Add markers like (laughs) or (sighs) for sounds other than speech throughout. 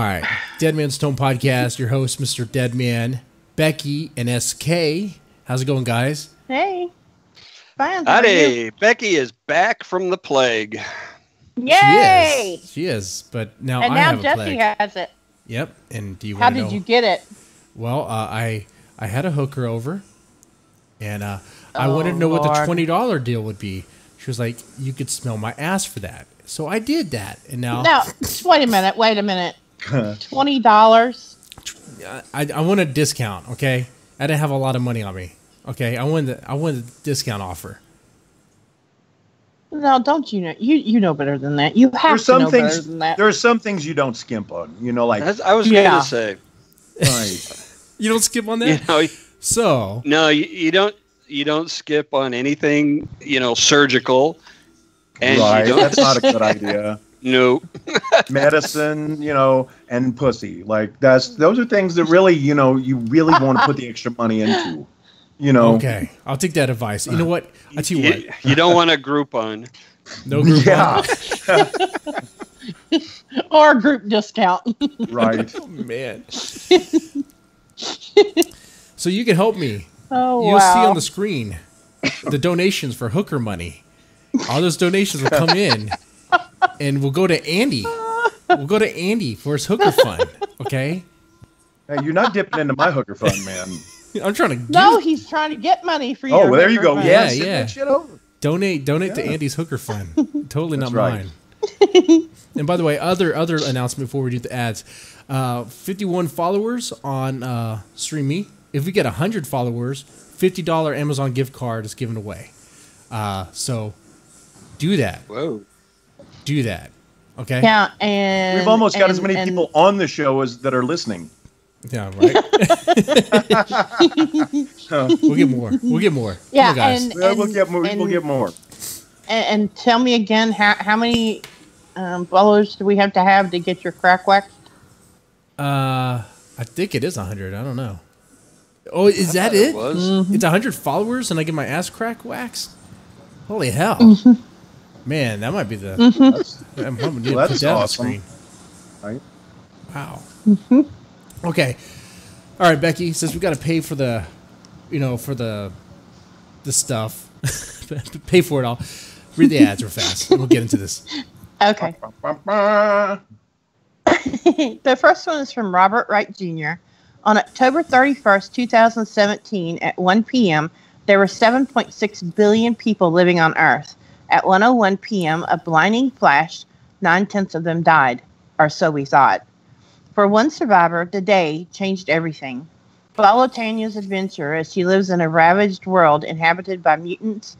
Nope. All right. Deadman's Tome Podcast, your host, Mr. Deadman, Becky, and SK. How's it going, guys? Hey. Fine. how are you? Howdy, Becky is back from the plague. Yay! She is. She is. But now And I now have a Jesse plague. has it. Yep. And do you How want to did know? you get it? Well, uh, I I had a hooker over, and uh, I Oh, wanted to know what the twenty dollar deal would be. She was like, "You could smell my ass for that." So I did that, and now Now, wait a minute. Wait a minute. Twenty dollars. I, I want a discount. Okay, I didn't have a lot of money on me. Okay, I wanted the, I wanted a discount offer. No, don't you know? You you know better than that. You have There's to some know better things. than that. There are some things you don't skimp on. You know, like That's, I was Yeah. going to say, right. (laughs) You don't skip on that. you know, So no, you, you don't. You don't skip on anything, you know, surgical, and right. That's not a (laughs) good idea. No, (laughs) Medicine, you know, and pussy. Like that's those are things that really, you know, you really want to put the extra money into. You know. okay, I'll take that advice. You know what? I tell you you, what. you don't want a Groupon. No group. Yeah. (laughs) or a group discount. (laughs) right. Oh, man. so you can help me. oh You'll wow. see on the screen the donations for hooker money. All those donations will come in, and we'll go to Andy. We'll go to Andy for his hooker fund. Okay, Hey, you're not dipping into my hooker fund, man. I'm trying to give, no, he's trying to get money for you. Oh, well, there you go. Fund. Yeah, send yeah. that shit over. donate donate to Andy's hooker fund. (laughs) Totally not right. mine. and by the way, other other announcement before we do the ads. Uh, 51 followers on uh, Stream Me. If we get 100 followers, $50 Amazon gift card is given away. Uh, so do that. Whoa. Do that. Okay? Yeah, and We've almost got as many and- people on the show as that are listening. Yeah, right. (laughs) (laughs) we'll get more. We'll get more. Yeah, on, guys. and, Yeah, we'll and- get more. and- we'll get more. And, and tell me again, how how many um, followers do we have to have to get your crack waxed? Uh, I think it is 100. I don't know. Oh, is that it? It was. Mm-hmm. It's 100 followers and I get my ass crack waxed? Holy hell. Mm-hmm. (laughs) Man, that might be the. That's, I'm going to Well, put that's that on the awesome. screen. right. Wow. Mm-hmm. Okay. All right, Becky, since we got to pay for the, you know, for the, the stuff, (laughs) pay for it all. Read the ads real fast. We'll get into this. Okay. (laughs) the first one is from Robert Wright Jr. On October 31st, 2017, at 1 p.m., there were 7.6 billion people living on Earth. At 1:01 p.m., a blinding flash, nine tenths of them died, or so we thought. For one survivor, the day changed everything. Follow Tanya's adventure as she lives in a ravaged world inhabited by mutants,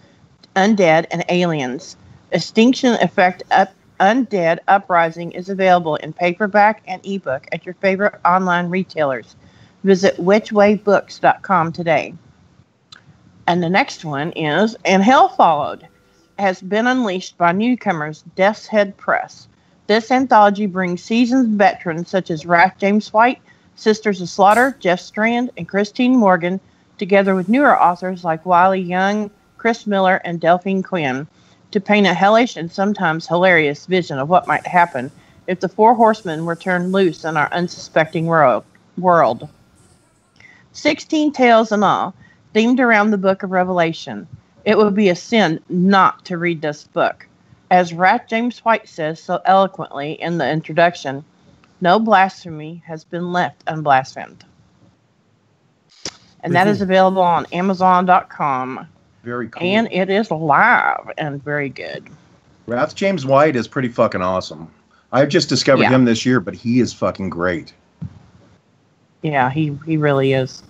undead, and aliens. Extinction Effect Up Undead Uprising is available in paperback and ebook at your favorite online retailers. Visit whichwaybooks.com today. And the next one is And Hell Followed has been unleashed by newcomers Death's Head Press. This anthology brings seasoned veterans such as Wrath James White, Sisters of Slaughter, Jeff Strand, and Christine Morgan, together with newer authors like Wiley Young, Chris Miller, and Delphine Quinn, to paint a hellish and sometimes hilarious vision of what might happen if the four horsemen were turned loose in our unsuspecting world. world. Sixteen tales in all, themed around the book of Revelation. It would be a sin not to read this book. As Wrath James White says so eloquently in the introduction, no blasphemy has been left unblasphemed. And that is available on Amazon.com. Very cool. And it is live and very good. Wrath James White is pretty fucking awesome. I've just discovered Yeah. him this year, but he is fucking great. Yeah, he, he really is.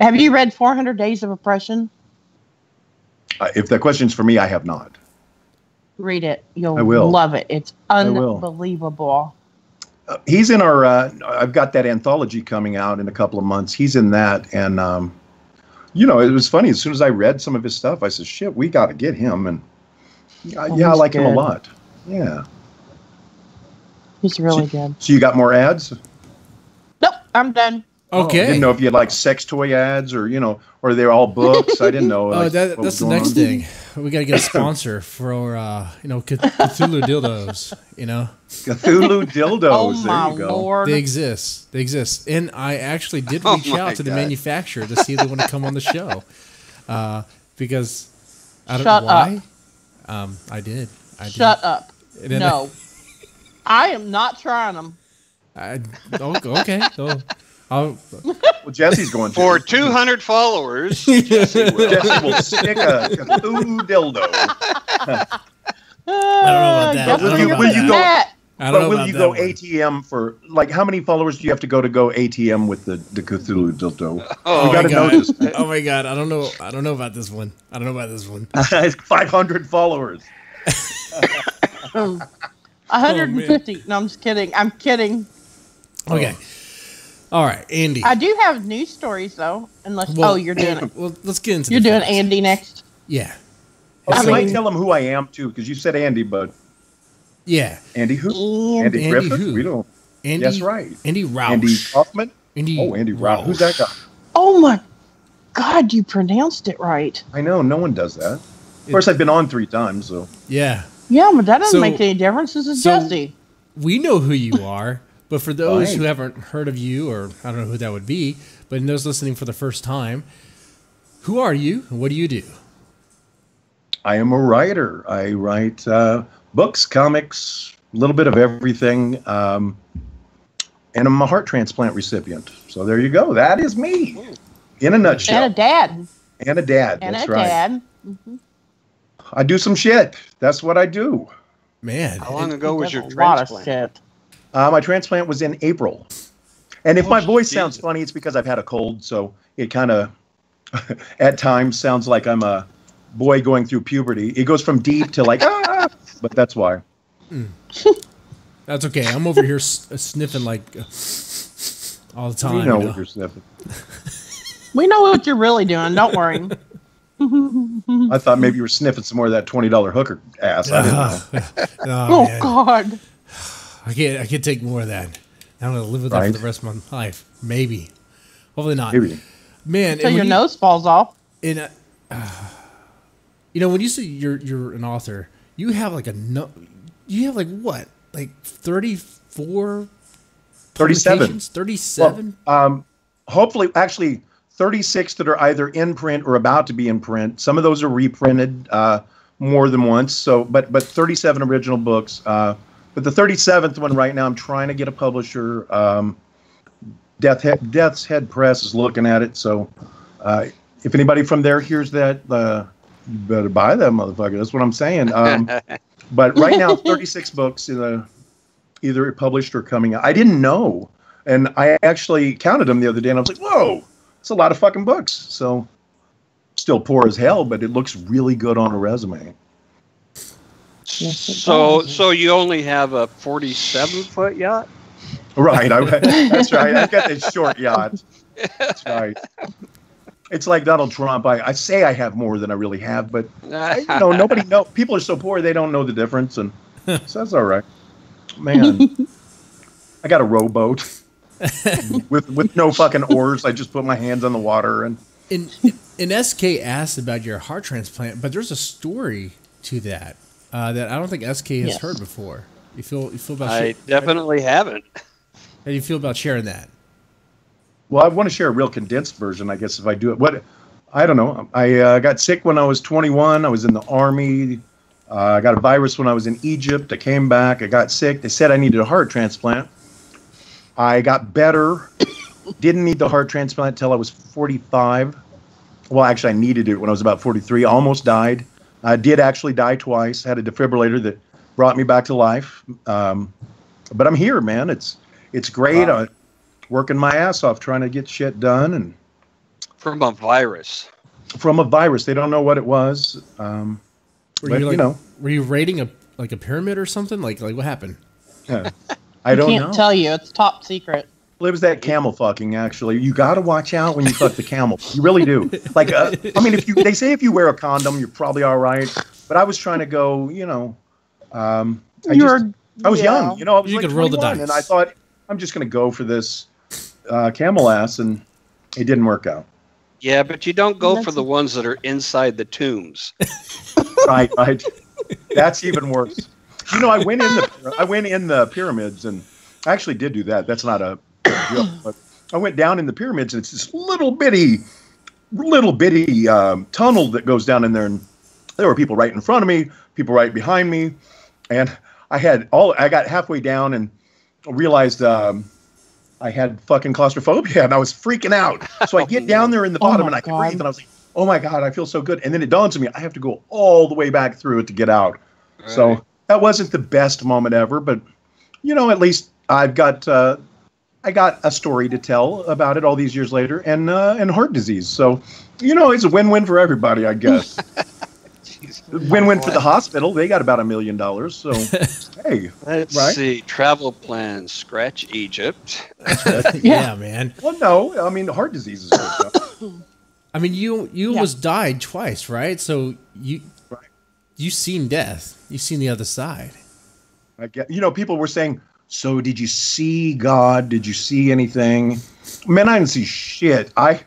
Have you read 400 Days of Oppression? Uh, if the question's for me, I have not. Read it. You'll I will. love it. It's unbelievable. Uh, he's in our. Uh, I've got that anthology coming out in a couple of months. He's in that, and um, you know, it was funny. As soon as I read some of his stuff, I said, "Shit, we got to get him." And Oh, yeah, I like him a lot. Yeah. He's really good. So you got more ads? Nope, I'm done. I didn't know if you had like sex toy ads or you know, or they're all books. I didn't know. (laughs) Oh, like, that, that's the next on. thing. We gotta get a (coughs) sponsor for uh, you know Cthulhu dildos. You know Cthulhu (laughs) dildos. oh there my you go. lord! they exist. They exist, and I actually did (laughs) Oh reach my out to the manufacturer to see if they want to come on the show, uh, because I don't Shut know why. Um, I did. I did. Shut up! No, I am not trying them. I, oh, okay. So I'll, Well, Jesse's going to. For 200 followers, (laughs) Jesse will. Jesse will stick a Cthulhu dildo. (laughs) I don't know about that. Guess I don't know you're about that. at? I don't But will you that go one. ATM for like how many followers do you have to go to go ATM with the, the Cthulhu dildo? Oh, you got to my know God. this. (laughs) Oh my god! I don't know. I don't know about this one. I don't know about this one. It's 500 followers. 150. no, I'm just kidding. I'm kidding. Okay. Oh. All right, Andy. I do have news stories though. Unless oh, Well, oh, you're doing it. (clears throat) Well, let's get into. It. You're the doing facts. Andy next. Yeah. Oh, I I might mean- tell him who I am too, because you said Andy, but Yeah. Andy who? Andy. Andy, Andy Griffith? who? We don't. Andy. That's right. Andy Roush. Andy Kaufman. Andy Oh, Andy Rausch. Who's that guy? Oh my God, you pronounced it right. I know. No one does that. Of course, I've been on three times, so Yeah. Yeah, but that doesn't So- make any difference. This is so- Jesse. We know who you are, but for those Right. who haven't heard of you, or I don't know who that would be, but in those listening for the first time, who are you and what do you do? I am a writer. I write uh, books, comics, a little bit of everything, um, and I'm a heart transplant recipient. So there you go. That is me, in a nutshell. And a dad. And a dad. And That's a right. dad. I do some shit. That's what I do. Man. How long ago was Does your a lot of transplant? Shit. Uh, my transplant was in April. And if Oh, my voice sounds funny, it's because I've had a cold. So it kind of, (laughs) at times, sounds like I'm a boy going through puberty. It goes from deep to like, ah, but that's why. That's okay. I'm over here uh, sniffing like uh, all the time. We know you what you're sniffing. (laughs) We know what you're really doing. Don't worry. (laughs) I thought maybe you were sniffing some more of that $20 hooker ass. I didn't know. Oh, Oh. God. I can't. I can't take more of that. I'm gonna live with that for the rest of my life. Maybe. Hopefully not. Maybe. Man, Till and your you- nose falls off. in a, (sighs) you know when you say you're you're an author you have like a no you have like what like 34 37. 37 Well, um, hopefully, actually, 36 that are either in print or about to be in print. Some of those are reprinted uh, more than once. So, but but 37 original books. Uh, but the 37th one right now, I'm trying to get a publisher. Um, Death Head, Death's Head Press is looking at it. So, uh, if anybody from there hears that, uh, you better buy that motherfucker. That's what I'm saying. Um, (laughs) but right now, 36 books in a either published or coming out. I didn't know. And I actually counted them the other day and I was like, whoa, it's a lot of fucking books. So still poor as hell, but it looks really good on a resume. Yes, it So, so you only have a 47 foot yacht? Right. I, that's right. I've got this short yacht. That's right. It's like Donald Trump. I, I say I have more than I really have, but you know, nobody know. People are so poor they don't know the difference, and so that's all right. Man, I got a rowboat with with no fucking oars. I just put my hands on the water and and, and sk asked about your heart transplant but there's a story to that uh, that i don't think sk has Yes. heard before you feel you feel about I share- definitely haven't. how do you feel about sharing that Well, I want to share a real condensed version, I guess, if I do it. What I don't know. I uh, got sick when I was 21. I was in the army. Uh, I got a virus when I was in Egypt. I came back. I got sick. They said I needed a heart transplant. I got better. Didn't need the heart transplant until I was 45. Well, actually, I needed it when I was about 43. Almost died. I did actually die twice. Had a defibrillator that brought me back to life. Um, but I'm here, man. It's it's great. Wow. Uh, working my ass off trying to get shit done and From a virus. from a virus they don't know what it was um, were But, you like you know. were you raiding a like a pyramid or something like like what happened (laughs) i don't Can't know tell you. It's top secret. It was that camel fucking actually you got to watch out when you fuck the camel you really do like uh, i mean if you they say if you wear a condom you're probably all right but i was trying to go you know um, I, You're. just, I was yeah. young you know i was You like could roll the dice. and i thought i'm just going to go for this uh, camel ass, and it didn't work out. Yeah, but you don't go for the ones that are inside the tombs. right, right. That's even worse. You know, I went in the I went in the pyramids, and I actually did do that. That's not a joke, but I went down in the pyramids, and it's this little bitty, little bitty um, tunnel that goes down in there, and there were people right in front of me, people right behind me, and I had all. I got halfway down and realized. Um, I had fucking claustrophobia and I was freaking out. So I get down there in the Oh bottom my and I can God. breathe and I was like, oh my God, I feel so good. And then it dawns on me, I have to go all the way back through it to get out. Right. So that wasn't the best moment ever, but you know, at least I've got uh, I got a story to tell about it all these years later, and uh, and heart disease. So you know, it's a win-win for everybody, I guess. (laughs) Win-win for the hospital; they got about a million dollars. So (laughs) hey, Let's Right. see. Travel plans. Scratch Egypt. (laughs) yeah. man. well, no, I mean, heart disease is good. I mean, you you Yeah. almost died twice, right? So you Right. you've seen death. You've seen the other side. I get, you know, people were saying, "So did you see God? Did you see anything?" Man, I didn't see shit. I,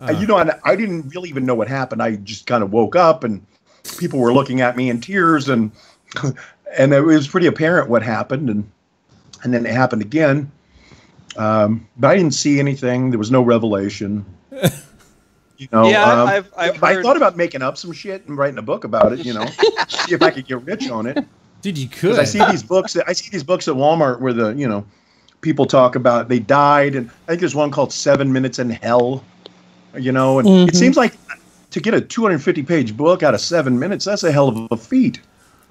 I- Uh. you know, I, I didn't really even know what happened. I just kind of woke up and people were looking at me in tears, and (laughs) and it was pretty apparent what happened, and and then it happened again. Um, but I didn't see anything. There was no revelation. (laughs) You know, yeah, um, I've, I've I heard. thought about making up some shit and writing a book about it. You know, (laughs) see if I could get rich on it. Dude, you could. I see these books. That, I see these books at Walmart where the you know people talk about they died, and I think there's one called Seven Minutes in Hell. You know, and it Mhm. seems like to get a 250 page book out of seven minutes, that's a hell of a feat.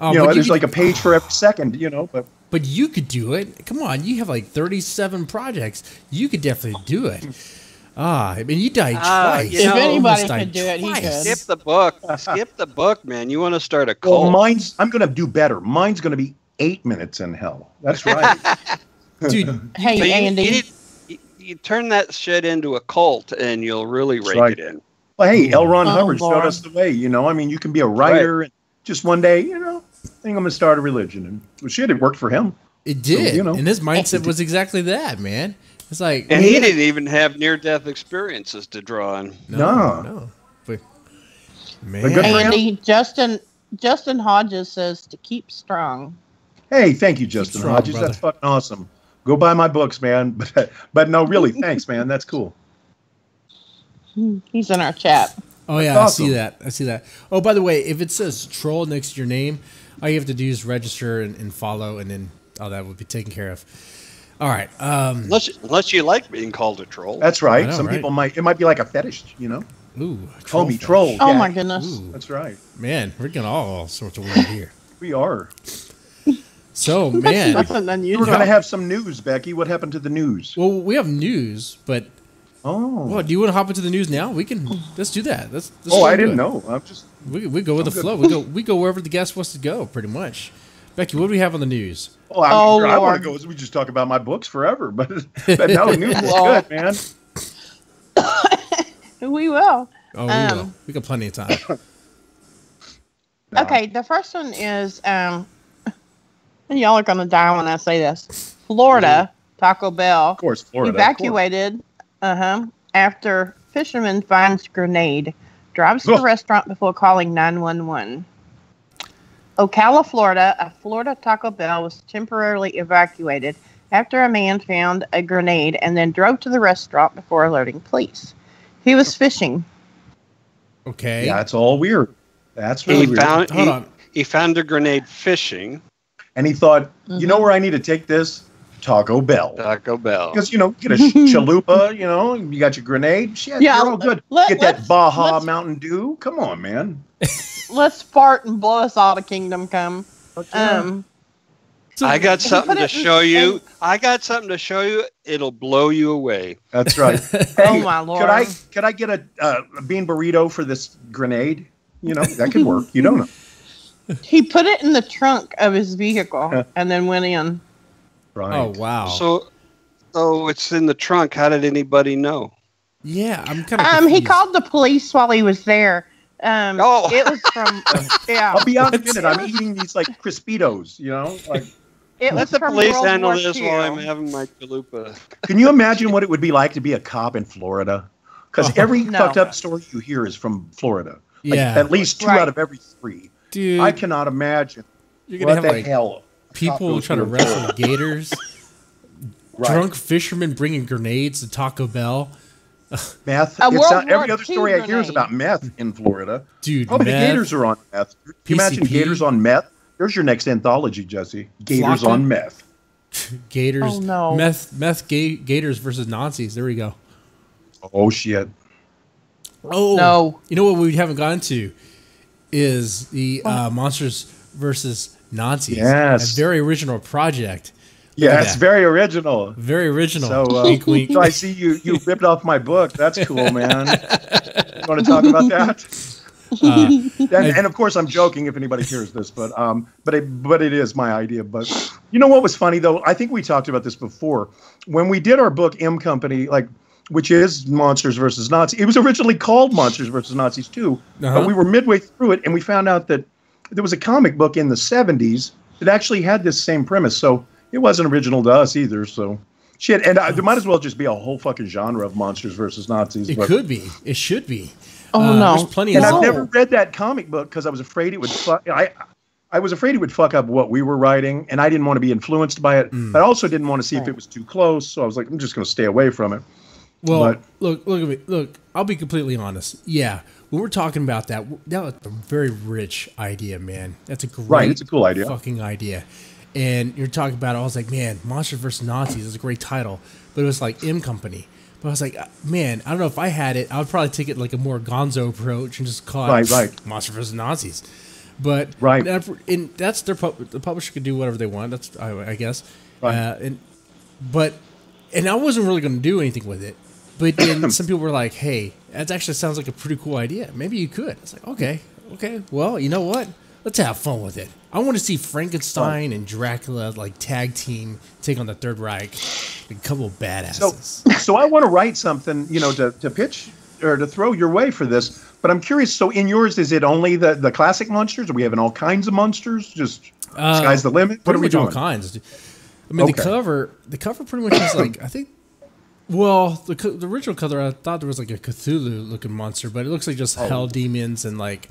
Oh, you know, there's could, like a page for every second. You know, but but you could do it. Come on, you have like 37 projects. You could definitely do it. Ah, I mean, you died Ah, twice. you If know- anybody Almost died could do it, he twice. could. Skip the book. Skip the book, man. You want to start a well, cult. mine's I'm going to do better. Mine's going to be eight minutes in hell. That's right. (laughs) Dude, (laughs) Hey, So you, Andy. you, you- you turn that shit into a cult, and you'll really rake right. it in. well, hey, L. Ron Oh, Hubbard showed us the way. You know, I mean, you can be a writer, and just one day, you know, I think I'm going to start a religion, and well, shit, it worked for him. it did. you know. and his mindset was exactly that, man. It's like, And he Yeah. didn't even have near-death experiences to draw on. no, No. no. But, But man, good. Andy, Justin Justin Hodges says to keep strong. Hey, thank you, Justin strong, Hodges. brother. That's fucking awesome. Go buy my books, man. (laughs) But but no, really, thanks, man. That's cool. He's in our chat. Oh yeah, That's I see that. I see that. Oh, by the way, if it says troll next to your name, all you have to do is register and, and follow, and then all that will be taken care of. All right. Um, Unless, unless you like being called a troll. That's right. Know, Some right? people might. It might be like a fetish, you know. ooh, Call me fetish. troll. Oh Yeah. my goodness. Ooh, That's right. man, we're getting all, all sorts of weird here. (laughs) We are. So, (laughs) man, Nothing We're going to have some news, Becky. What happened to the news? well, we have news, but Oh. well, do you want to hop into the news now? We can. Let's do that. Let's. let's oh, I didn't it. know. I'm just. We, we go with the I'm good. flow. We go we go wherever the guest wants to go, pretty much. Becky, what do we have on the news? Oh, I'm, Oh, I want to go. We just talk about my books forever, but (laughs) but no, news is (laughs) Lord. good, man. (coughs) we will. Oh, we Um, will. We got plenty of time. (coughs) No. Okay, the first one is um (coughs) and y'all are gonna die when I say this. Florida Taco Bell Of course, Florida. evacuated uh-huh after fisherman finds grenade, drives to Ugh. restaurant before calling 911. Ocala, Florida, a Florida Taco Bell was temporarily evacuated after a man found a grenade and then drove to the restaurant before alerting police. He was fishing. Okay. Yeah, it's all weird. That's really he weird. found Hold he, on. he found a grenade fishing and he thought, you Mm-hmm. know where I need to take this? Taco Bell. Taco Bell. Because you know, get a (laughs) chalupa, you know, you got your grenade. Shit, Yeah, you're all good. let- get that Baja Mountain Dew. Come on, man. Let's fart and blow us all to kingdom come. Um, So- I got something to it in- show you. I got something to show you. It'll blow you away. That's right. (laughs) oh my lord! Could I could I get a, uh, a bean burrito for this grenade? You know, that could work. You don't know. (laughs) He put it in the trunk of his vehicle and then went in. Right. Oh wow. So, so it's in the trunk. How did anybody know? yeah, I'm kind of. Um, he called the police while he was there. Um, Oh. it was from yeah. (laughs) I'll be out in a minute. I'm eating these like Crispitos, you know? Like, It Let was the from police World handle War this II. while I'm having my chalupa. Can you imagine what it would be like to be a cop in Florida? Because Oh. every No. fucked up story you hear is from Florida. Like, Yeah. At least two Right. out of every three. Dude, I cannot imagine you're gonna what have the like hell. people goes trying to wrestle gators, (laughs) Right. drunk fishermen bringing grenades to Taco Bell. Meth. A It's World not, every other II story I hear is about meth in Florida. Dude, Probably meth, the Gators are on meth. Can you imagine Gators on meth? There's your next anthology, Jesse. Gators Flocka? on meth. (laughs) Gators, Oh, no. meth, meth, ga- Gators versus Nazis. There we go. Oh shit. Oh No. You know what we haven't gotten to is the uh, monsters versus Nazis. Yes. a very original project. Yeah, it's very original. Very original. So, uh, wink, (laughs) wink. So I see you you ripped off my book. That's cool, man. you want to talk about that? Uh, and, and of course, I'm joking if anybody hears this, but um, but it, but it is my idea. But you know what was funny though? I think we talked about this before when we did our book M Company, like which is Monsters versus Nazis. It was originally called Monsters versus Nazis too, Uh-huh. but we were midway through it and we found out that there was a comic book in the 70s that actually had this same premise. So it wasn't original to us either. So. Shit, and uh, there might as well just be a whole fucking genre of monsters versus Nazis. it but- could be. It should be. Oh Uh, no. There's plenty and of I've never read that comic book because I was afraid it would fuck. I, I was afraid it would fuck up what we were writing, and I didn't want to be influenced by it. Mm. But I also didn't want to see if it was too close, so I was like, I'm just going to stay away from it. Well, But- look, look at me. Look, I'll be completely honest. Yeah, when we're talking about that, that was a very rich idea, man. That's a great, Right, it's a cool idea. fucking idea. And you're talking about, it, I was like, man, Monsters vs. Nazis is a great title, but it was like M Company. But I was like, uh, man, I don't know if I had it, I would probably take it like a more Gonzo approach and just call it Right. (laughs) Monsters vs. Nazis. But Right. and that's their pub- the publisher can do whatever they want. That's I, I guess. Right. Uh, and but and I wasn't really going to do anything with it. But then (clears throat) some people were like, "Hey, that actually sounds like a pretty cool idea. Maybe you could." It's like, okay, okay. Well, you know what? Let's have fun with it. I want to see Frankenstein and Dracula like tag team take on the Third Reich. A couple of So, badasses. so I want to write something, you know, to, to pitch or to throw your way for this. But I'm curious. So in yours, is it only the, the classic monsters? Are we having all kinds of monsters? Just Uh, sky's the limit? What are we much all kinds. I mean, the cover, the cover pretty much is like I think. Well, the the original cover, I thought there was like a Cthulhu looking monster, but it looks like just Oh. hell demons and like,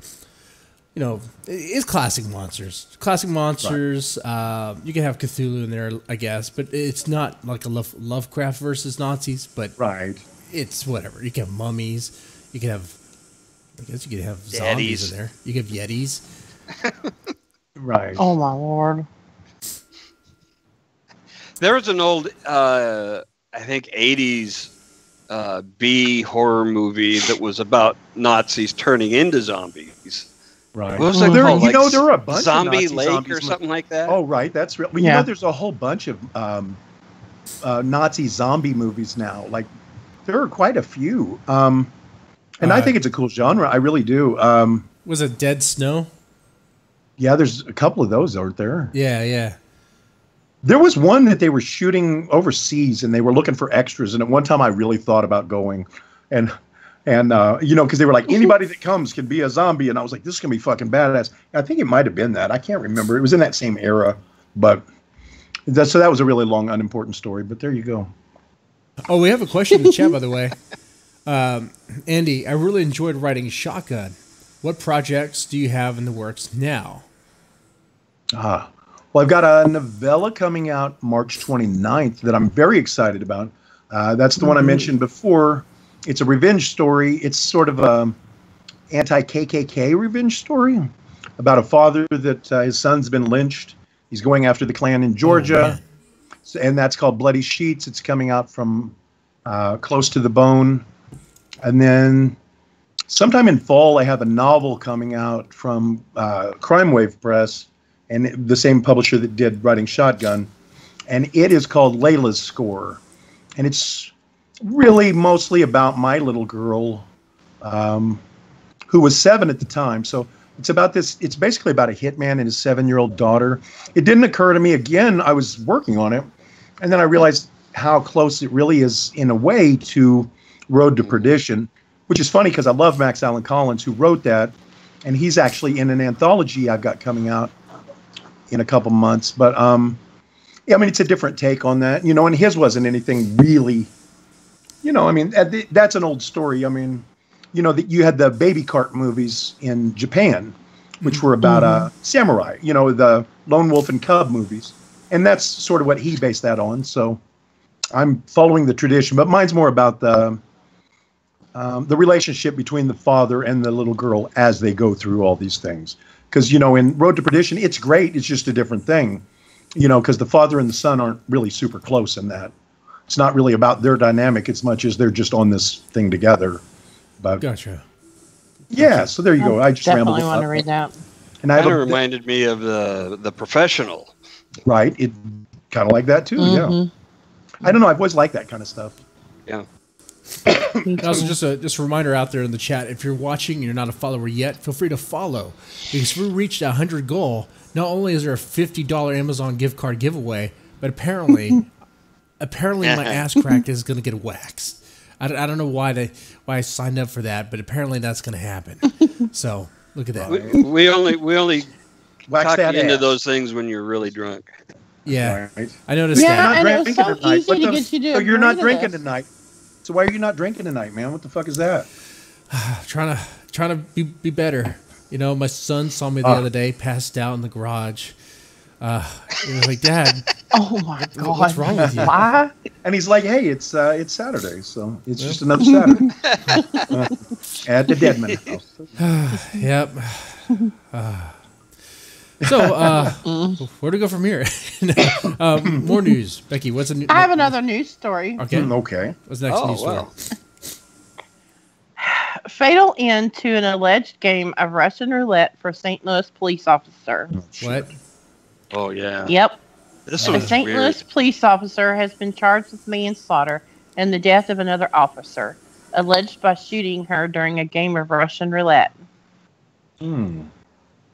you know, it's classic monsters. Classic monsters. Uh, you can have Cthulhu in there, I guess, but it's not like a Love, Lovecraft versus Nazis. But Right. it's whatever. You can have mummies. You can have. I guess you could have zombies Yetis. in there. You can have yetis. (laughs) Right. Oh my lord. There was an old, uh, I think, 80s uh, B horror movie that was about Nazis turning into zombies. Right. What was it There- called? you Like know, there are a bunch of Zombie Nazi Lake zombies or mo- something like that. Oh, right. That's real. Well, you Yeah. know, there's a whole bunch of um, uh, Nazi zombie movies now. Like, there are quite a few. Um, and I Uh, think it's a cool genre. I really do. Um, Was it Dead Snow? yeah, there's a couple of those, aren't there? Yeah, yeah. There was one that they were shooting overseas, and they were looking for extras. And at one time, I really thought about going, and and uh, you know, because they were like, (laughs) anybody that comes can be a zombie, and I was like, this is gonna be fucking badass. I think it might have been that. I can't remember. It was in that same era, but that, so that was a really long, unimportant story. But there you go. Oh, we have a question in the chat, by the way. (laughs) Um, Andy, I really enjoyed Riding Shotgun. What projects do you have in the works now? Ah, well, I've got a novella coming out March 29th that I'm very excited about. Uh, that's the one I mentioned before. It's a revenge story. It's sort of a anti KKK revenge story about a father that uh, his son's been lynched. He's going after the Klan in Georgia, So- and that's called Bloody Sheets. It's coming out from uh, Close to the Bone, and then sometime in fall I have a novel coming out from uh, Crime Wave Press and the same publisher that did Riding Shotgun, and it is called Layla's Score, and it's really mostly about my little girl, um, who was seven at the time. So it's about this. It's basically about a hitman and his seven-year-old daughter. It didn't occur to me again. I was working on it, and then I realized how close it really is, in a way, to Road to Perdition, which is funny because I love Max Allan Collins, who wrote that, and he's actually in an anthology I've got coming out in a couple months. But um, Yeah, I mean, it's a different take on that, you know. And his wasn't anything really, you know. I mean, the- that's an old story. I mean, you know, that you had the baby cart movies in Japan, which were about uh, samurai. You know, the Lone Wolf and Cub movies, and that's sort of what he based that on. So, I'm following the tradition, but mine's more about the um, the relationship between the father and the little girl as they go through all these things. Because you know, in Road to Perdition, it's great. It's just a different thing, you know. Because the father and the son aren't really super close in that. It's not really about their dynamic as much as they're just on this thing together. But Gotcha. yeah, so there you go. I just rambled. definitely it want to read that. And I have Kind of reminded me of the the professional. right. It kind of like that too. Yeah. Mhm. I don't know. I've always liked that kind of stuff. Yeah. Also, just a just a reminder out there in the chat: if you're watching and you're not a follower yet, feel free to follow because if we reached a hundred goal, not only is there a fifty dollar Amazon gift card giveaway, but apparently, (laughs) apparently my ass crack is going to get waxed. I, don't- I don't know why they why I signed up for that, but apparently that's going to happen. (laughs) so look at that. We, we only we only Wax talk that into ass. those things when you're really drunk. Yeah, Right. I noticed Yeah, that. and it Not was drinking so tonight. easy What to the- get you to So you're not drinking this. tonight. So why are you not drinking tonight, man? What the fuck is that? (sighs) trying to trying to be, be better. You know, my son saw me the Ah. other day, passed out in the garage. Uh, he was like, "Dad, (laughs) Oh my god! what's wrong with you?" Why? And he's like, "Hey, it's uh, it's Saturday, so it's just another Saturday (laughs) Uh, at the Deadman house." (sighs) Yep. Uh, so, uh, (laughs) where to go from here? No, um, more news, Becky. What's the new? I have another news story. Okay, Mm, okay. what's the next Oh news story? wow! (sighs) Fatal end to an alleged game of Russian roulette for St. Louis police officer. What? Oh yeah. Yep. This A St. weird. Louis police officer has been charged with manslaughter and the death of another officer, alleged by shooting her during a game of Russian roulette. Hmm.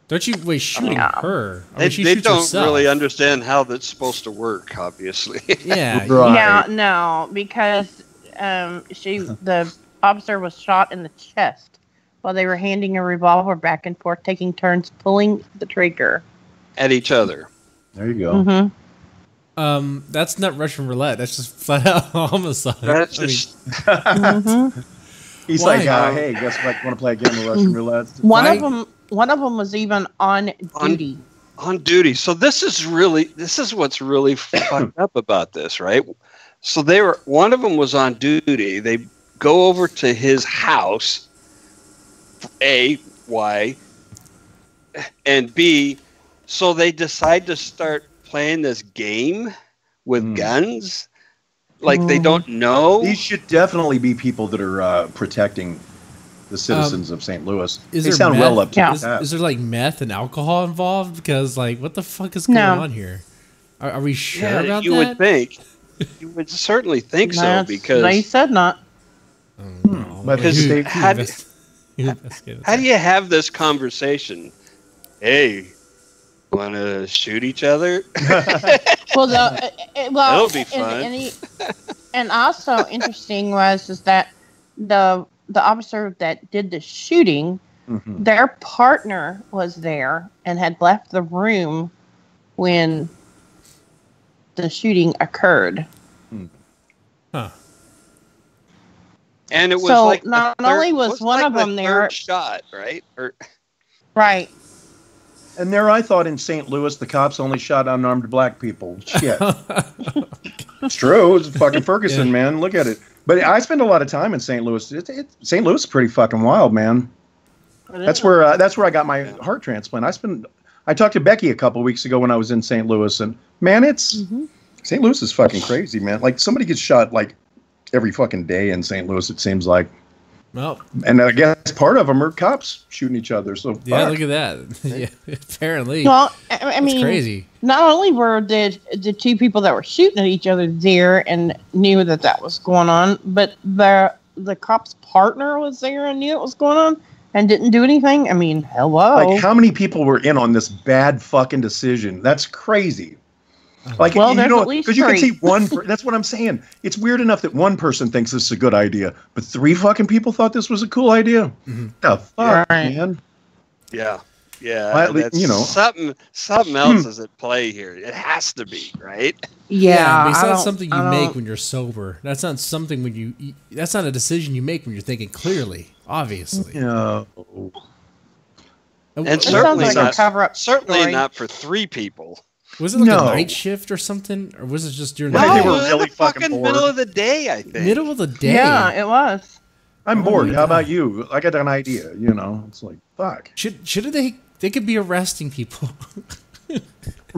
Don't you wait shooting Yeah. her? I They, mean, she they don't herself. really understand how that's supposed to work. Obviously. (laughs) Yeah, (laughs) Right. Yeah, no, because um, she (laughs) the officer was shot in the chest while they were handing a revolver back and forth, taking turns pulling the trigger. At each other. There you go. hmm um, that's not Russian roulette. That's just flat out (laughs) homicide. That's I mean, just hmm He's Why? like, uh, "Hey, guess what? Want to play a game of Russian roulette?" One Why- of them, one of them was even on On- duty. on duty. So this is really this is what's really (coughs) fucked up about this, right? So they were one of them was on duty. They go over to his house. A why and B so they decide to start playing this game with Hmm. guns like they Hmm. don't know. These should definitely be people that are uh, protecting the citizens of St. Louis. is they sound meth? well up to Yeah. Is, that. is there like meth and alcohol involved? Because like, what the fuck is going No. on here? Are, are we sure Yeah, about you that? would think. (laughs) You would certainly think so because they said not. Oh, But who- they- who how do- invest- who How do you have this conversation? Hey, want to shoot each other? (laughs) Well, the, uh, uh, well, That'll be fun. And, and, he, and also interesting was is that the the officer that did the shooting, Mhm. their partner was there and had left the room when the shooting occurred. Huh. And it was So, like not third- only was one like of the them there- shot, right? Or Right. And there, I thought in St. Louis, the cops only shot unarmed black people. Shit, (laughs) it's true. It's fucking Ferguson, Yeah. man. Look at it. But I spend a lot of time in St. Louis. It, it, St. Louis is pretty fucking wild, man. That's where uh, that's where I got my heart transplant. I spent. I talked to Becky a couple weeks ago when I was in St. Louis, and man, it's Mhm. St. Louis is fucking crazy, man. Like somebody gets shot like every fucking day in St. Louis. It seems like, Well, and I guess part of them are cops shooting each other. So yeah, fuck. look at that. (laughs) yeah, apparently. Well, I, I mean, crazy. not only were the the two people that were shooting at each other there and knew that that was going on, but the the cop's partner was there and knew it was going on and didn't do anything. I mean, hello. Like how many people were in on this bad fucking decision? That's crazy. Like Well, you know, because you can see one. Per- that's what I'm saying. It's weird enough that one person thinks this is a good idea, but three fucking people thought this was a cool idea. Mhm. The fuck, Right. man. yeah, Yeah, Well, at lea- you know. something something else is at play here. It has to be right. Yeah, but it's I not something you make when you're sober. That's not something when you. you- That's not a decision you make when you're thinking clearly. Obviously, Yeah. And It certainly like not- cover-up Certainly story. not for three people. Was it like No. a night shift or something, or was it just during Well, the they day? were it was really the fucking fucking bored. middle of the day. I think. middle of the day? Yeah, it was. I'm Oh bored. my How about you? I got an idea. You know, it's like fuck. Should should they? They could be arresting people (laughs)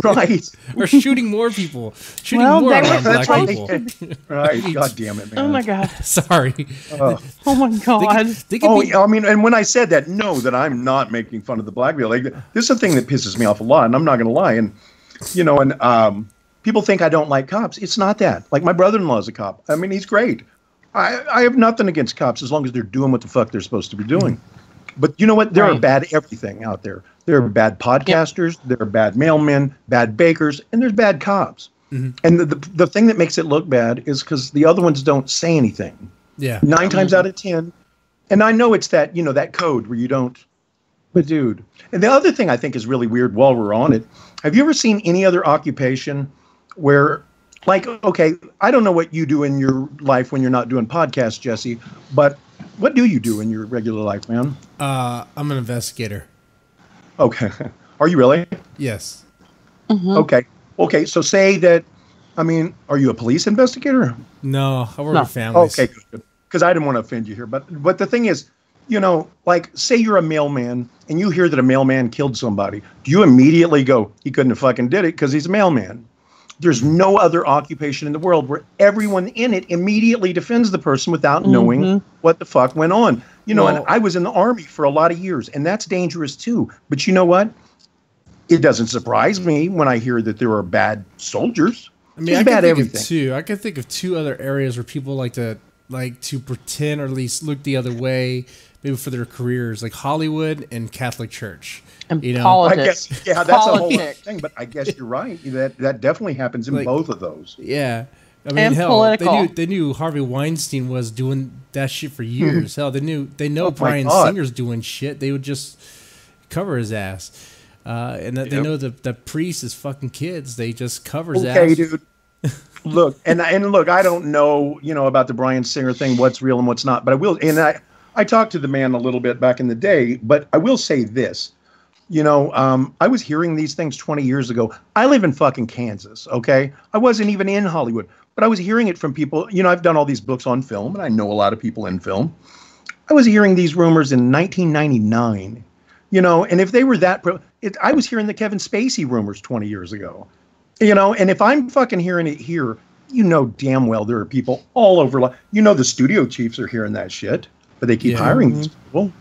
Right. (laughs) or shooting more people, shooting Well, more they black supposed people. (laughs) Right. God damn it, man. Oh my god. Sorry. Oh. Oh my They god. could, they could Oh, be, yeah, I mean, and when I said that, no, that I'm not making fun of the black people. Like, this is a thing that pisses me off a lot, and I'm not going to lie. And you know, and um, people think I don't like cops. It's not that. Like my brother-in-law is a cop. I mean, he's great. I I have nothing against cops as long as they're doing what the fuck they're supposed to be doing. But you know what? There are bad everything out there. There are bad podcasters. There are bad mailmen, bad bakers, and there's bad cops. Mhm. And the, the the thing that makes it look bad is because the other ones don't say anything yeah. 9 times out of ten. And I know it's that you know that code where you don't. But dude, and the other thing I think is really weird. While we're on it, have you ever seen any other occupation where, like, okay, I don't know what you do in your life when you're not doing podcasts, Jesse, but what do you do in your regular life, man? Uh, I'm an investigator. Okay, (laughs) are you really? Yes. Mhm. Okay, okay. So say that. I mean, are you a police investigator? No, I work No. with families. Okay, good. Because I didn't want to offend you here, but but the thing is, you know, like say you're a mailman and you hear that a mailman killed somebody, do you immediately go, he couldn't have fucking did it because he's a mailman? There's no other occupation in the world where everyone in it immediately defends the person without knowing Mhm. what the fuck went on. You know, Well- and I was in the army for a lot of years, and that's dangerous too. But you know what? It doesn't surprise me when I hear that there are bad soldiers. I mean, Just I can bad think everything. of two. I can think of two other areas where people like to like to pretend or at least look the other way, maybe for their careers, like Hollywood and Catholic Church. And You know, I politics. guess yeah, that's a whole thing. But I guess you're right. That that definitely happens in Like- both of those. Yeah. I mean, And hell, political. they knew they knew Harvey Weinstein was doing that shit for years. hell, they knew they know Oh Bryan Singer's doing shit. They would just cover his ass, uh, and that they know the the priest is fucking kids. They just cover his Okay, ass. dude. look, and and look, I don't know, you know, about the Bryan Singer thing, what's real and what's not, but I will. And I I talked to the man a little bit back in the day, but I will say this. You know, um, I was hearing these things 20 years ago. I live in fucking Kansas, okay? I wasn't even in Hollywood, but I was hearing it from people. You know, I've done all these books on film, and I know a lot of people in film. I was hearing these rumors in 1999, you know, and if they were that, pro- it, I was hearing the Kevin Spacey rumors 20 years ago, you know, and if I'm fucking hearing it here, you know damn well there are people all over. You know, the studio chiefs are hearing that shit, but they keep Yeah. hiring these people.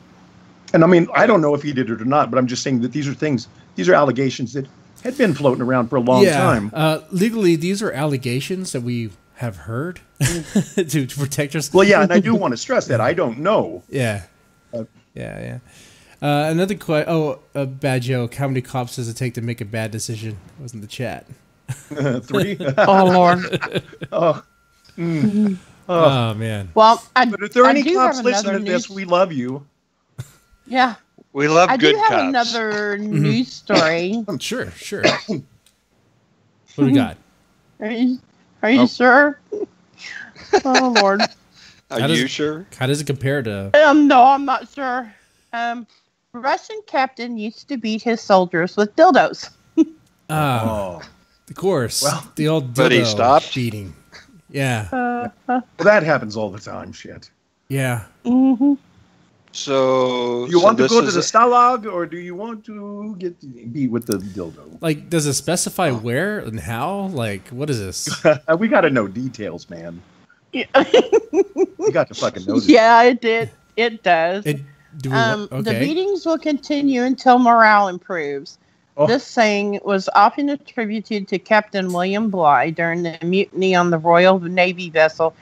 And I mean, I don't know if he did it or not, but I'm just saying that these are things, these are allegations that had been floating around for a long yeah, time. Uh, legally, these are allegations that we have heard (laughs) to, to protect us. Well, yeah, and I do want to stress that I don't know. Yeah. Uh, yeah, yeah. Uh, another question. Oh, a bad joke. How many cops does it take to make a bad decision? It was in the chat. (laughs) Three. (laughs) Oh lord. oh. Mm. Oh. Oh, man. Well, I, But if there are I any do cops have listening another to this, news- we love you. yeah, We love I good do have cops. another (laughs) news story. (laughs) Sure, sure. what do we got? Are you, are you Oh. sure? oh lord. Are How does- you sure? How does it compare to? Um, no, I'm not sure. Um, Russian captain used to beat his soldiers with dildos. (laughs) Ah, Oh. of course. Well, the old but he dildo stopped? beating. Yeah, Uh, uh, Well, that happens all the time, shit. yeah. mhm. So Do you so want to go to the a- stalag or do you want to get be with the dildo? Like, does it specify where and how? Like, what is this? (laughs) we got to know details, man. Yeah. We got to fucking know (laughs) this. yeah, it did. It does. It, do we, Um, okay. The beatings will continue until morale improves. Oh. This saying was often attributed to Captain William Bligh during the mutiny on the Royal Navy vessel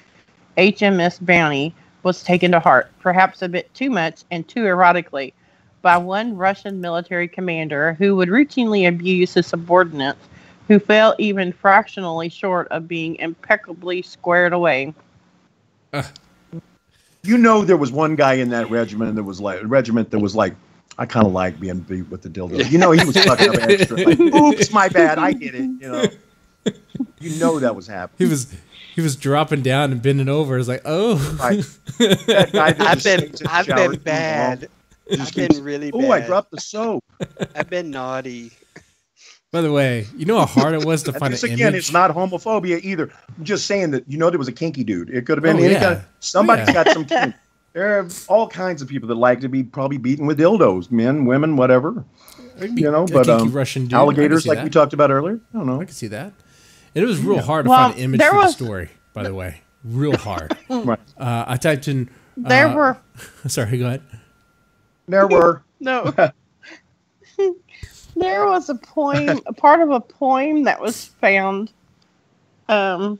HMS Bounty was taken to heart, perhaps a bit too much and too erotically, by one Russian military commander who would routinely abuse his subordinates who fell even fractionally short of being impeccably squared away. You know, there was one guy in that regiment that was like regiment that was like I kind of like being beat with the dildo. You know, he was fucking up (laughs) extra. Like, Oops, my bad. I did it. You know, you know that was happening. He was he was dropping down and bending over. It's like, oh, Right. (laughs) That guy I've been takes a I've been bad. I've been keeps, really Oh, I dropped the soap. I've been naughty. By the way, you know how hard it was to find this an again, image. it's not homophobia either. I'm just saying that you know there was a kinky dude. It could have been Oh, any yeah. kind. Somebody's Oh, yeah. got some kink. (laughs) There are all kinds of people that like to be probably beaten with dildos, men, women, whatever. Be you know, but, um, Russian dude. Alligators, like that. we talked about earlier. I don't know. I can see that. And it was real hard to Well, find an image for was- the story. By the way, real hard. (laughs) Right. uh, I typed in. There uh, were (laughs) Sorry, go ahead. There were. (laughs) no. there was a poem, a part of a poem that was found. Um.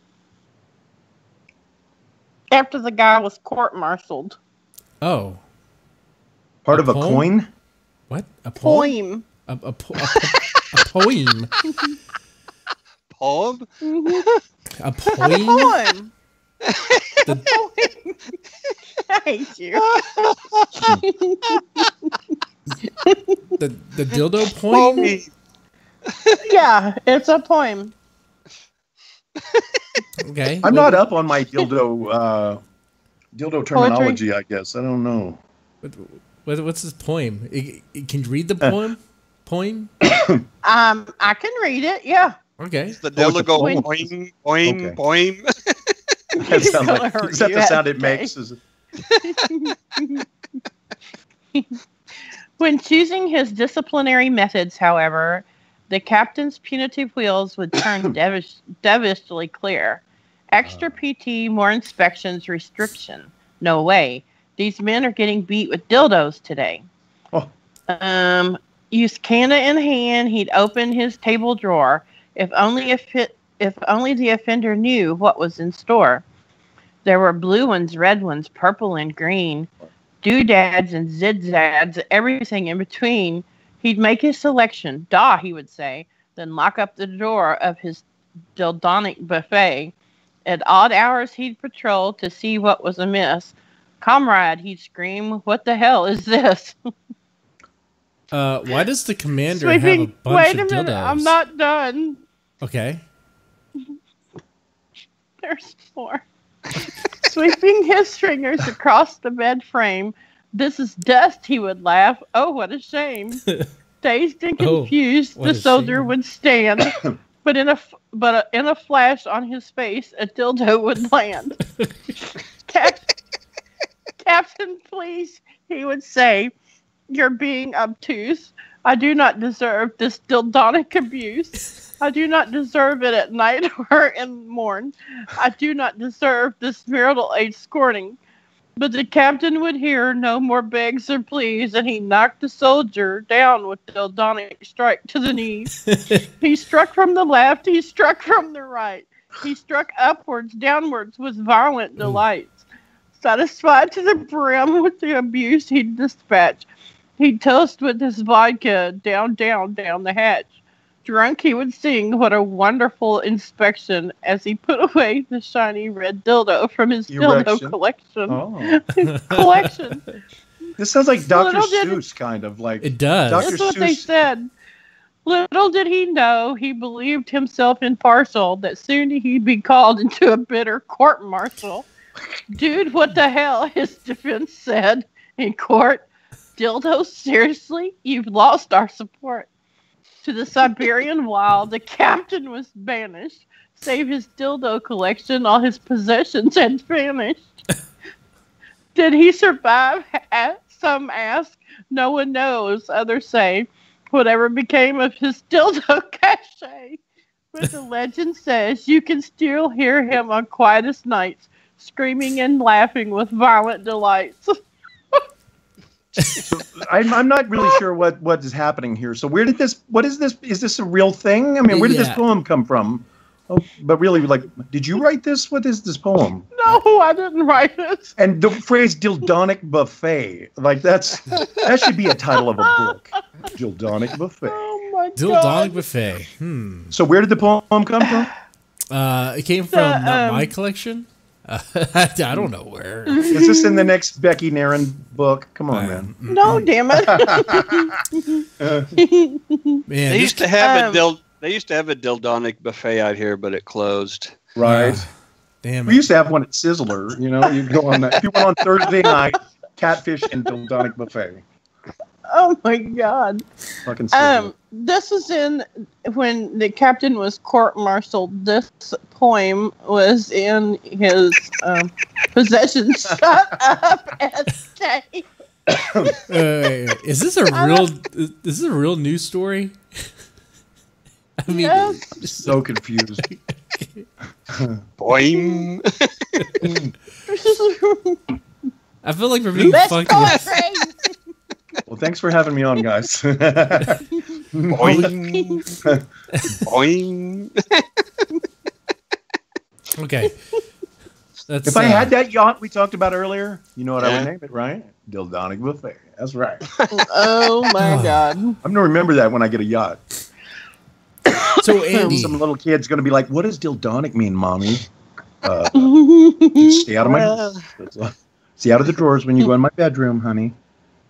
After the guy was court-martialed. Oh, Part A of a coin? what? A poem? Poem. A, a, po- a, a poem? (laughs) (laughs) Poem? A A poem? poem. The- Poem. I hate you. The the dildo poem? Yeah, it's a poem. (laughs) Okay. I'm well, not up on my dildo uh, dildo terminology. I guess I don't know. What, what, what's this poem? It, it- can you read the poem? Poem? (coughs) Um, I can read it. Yeah. Okay. The it's a dildo go poem. boing, boing, Okay. boing. That sounds like hurt is that the sound it okay. makes? Is (laughs) (laughs) When choosing his disciplinary methods, however, the captain's punitive wheels would turn (coughs) devish, devilishly clear. Extra PT, more inspections, restriction. No way. These men are getting beat with dildos today. Oh. Um, used canna in hand, he'd open his table drawer. If only if it, if only the offender knew what was in store. There were blue ones, red ones, purple and green doodads and zigzags, everything in between. He'd make his selection, da, he would say, then lock up the door of his dildonic buffet. At odd hours, he'd patrol to see what was amiss. Comrade, he'd scream, what the hell is this? (laughs) Uh, why does the commander have a Sweeping, bunch wait a of minute, dildos? I'm not done. Okay. (laughs) There's more. (laughs) Sweeping his stringers across the bed frame. This is dust, he would laugh. Oh, what a shame. Dazed and Oh, confused, what the soldier shame. would stand. (coughs) but in a but a, in a flash on his face, a dildo would land. (laughs) Cap- Captain, please, he would say, you're being obtuse. I do not deserve this dildonic abuse. I do not deserve it at night (laughs) or in morn. I do not deserve this marital age scorning. But the captain would hear no more begs or pleas, and he knocked the soldier down with the dildonic strike to the knees. (laughs) he struck from the left, he struck from the right. He struck upwards, downwards with violent mm. delights. Satisfied to the brim with the abuse he'd dispatch, he'd toast with his vodka down, down, down the hatch. Drunk, he would sing, What a wonderful inspection, as he put away the shiny red dildo from his dildo collection. oh, (laughs) collection. (laughs) this sounds like Dr. Little did- Seuss, kind of like. It does. Dr. That's what they said. Little did he know, he believed himself impartial, that soon he'd be called into a bitter court martial. Dude, what the hell? (laughs) His defense said in court. Dildo, seriously? You've lost our support. To the Siberian (laughs) wild, the captain was banished. Save his dildo collection, all his possessions had vanished. (laughs) Did he survive? Some ask. No one knows. Others say, whatever became of his (laughs) dildo cachet. But the legend says you can still hear him on quietest nights, screaming and laughing with violent delights. (laughs) I'm, I'm not really sure what what is happening here. So where did this? What is this? Is this a real thing? I mean, where did this poem come from? Oh, but really, like, did you write this? What is this poem? No, I didn't write it. And the phrase "dildonic buffet," like that's that should be a title of a book. Dildonic buffet. Oh my Dildonic god. buffet. Hmm. So where did the poem come from? Uh, it came from The, not um, my collection. (laughs) I don't know where. Is this in the next Becky Nairn book? Come on, man. No, damn it. Uh, (laughs) Man, They used to have Um, a dil- They used to have a Dildonic buffet out here, but it closed. right. damn It. We it. used to have one at Sizzler. You know, you go on that. You went on Thursday night, catfish and Dildonic buffet. Oh my god. Fucking Sizzler. Um, this is in when the captain was court-martialed. This poem was in his um, possession. (laughs) Shut up, (laughs) SK. Uh, (coughs) is this a real? This is this a real news story? (laughs) I mean, Yes. so confused. Boing. I feel like we're being Best fucked with. poetry. Well, thanks for having me on, guys. (laughs) Boing. Boing. (laughs) Okay. That's, if I uh, had that yacht we talked about earlier, you know what I would name it, right? Dildonic buffet. That's right. oh my (laughs) god. I'm gonna remember that when I get a yacht. so Andy, Some little kid's gonna be like, "What does dildonic mean, mommy?" Uh, stay out of Well. my. Stay out of the drawers when you go in my bedroom, honey.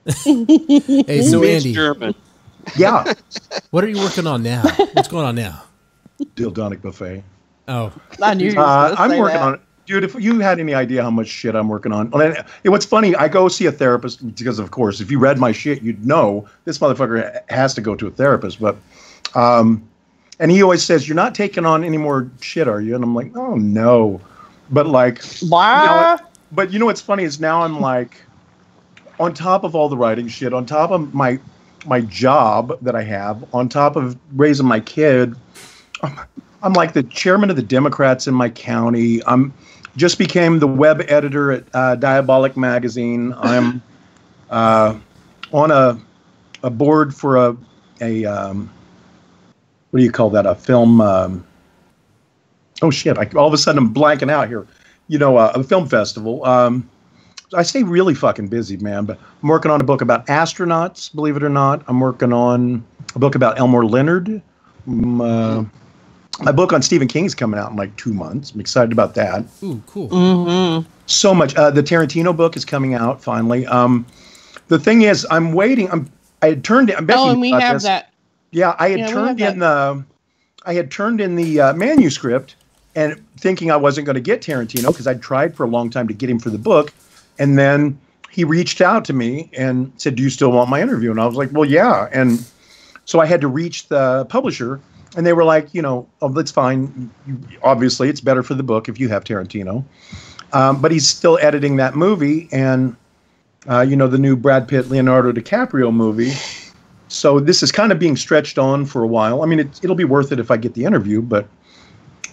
Hey, so Andy, German. Yeah, (laughs) what are you working on now? What's going on now? dildonic buffet. Oh, I knew you were Uh, supposed to I'm working that. on it. Dude, if you had any idea how much shit I'm working on, and, and what's funny, I go see a therapist because, of course, if you read my shit, you'd know this motherfucker has to go to a therapist. But, um, and he always says, "You're not taking on any more shit, are you?" And I'm like, "Oh no," but like, Why? but you know what's funny is now I'm like, on top of all the writing shit, on top of my my job that I have, on top of raising my kid, I'm, I'm like the chairman of the Democrats in my county. I'm just became the web editor at uh, Diabolique Magazine. I'm (laughs) uh, on a a board for a a um, what do you call that? A film. Um, oh shit! I, all of a sudden I'm blanking out here. You know, uh, a film festival. Um, I stay really fucking busy, man. But I'm working on a book about astronauts. Believe it or not, I'm working on a book about Elmore Leonard. Mm, uh, my book on Stephen King's coming out in like two months. I'm excited about that. ooh, cool. Mm-hmm. So much. Uh, the Tarantino book is coming out finally. Um, the thing is, I'm waiting. I'm. I had turned. I'm Oh, and we have this. that. Yeah, I had Yeah, turned have in the, I had turned in the uh, manuscript, and thinking I wasn't going to get Tarantino because I'd tried for a long time to get him for the book, and then he reached out to me and said, "Do you still want my interview?" And I was like, "Well, yeah." And so I had to reach the publisher, and they were like, "You know, oh, that's fine. You, obviously, it's better for the book if you have Tarantino." Um, but he's still editing that movie, and uh, you know the new Brad Pitt Leonardo DiCaprio movie. So this is kind of being stretched on for a while. I mean, it, it'll be worth it if I get the interview, but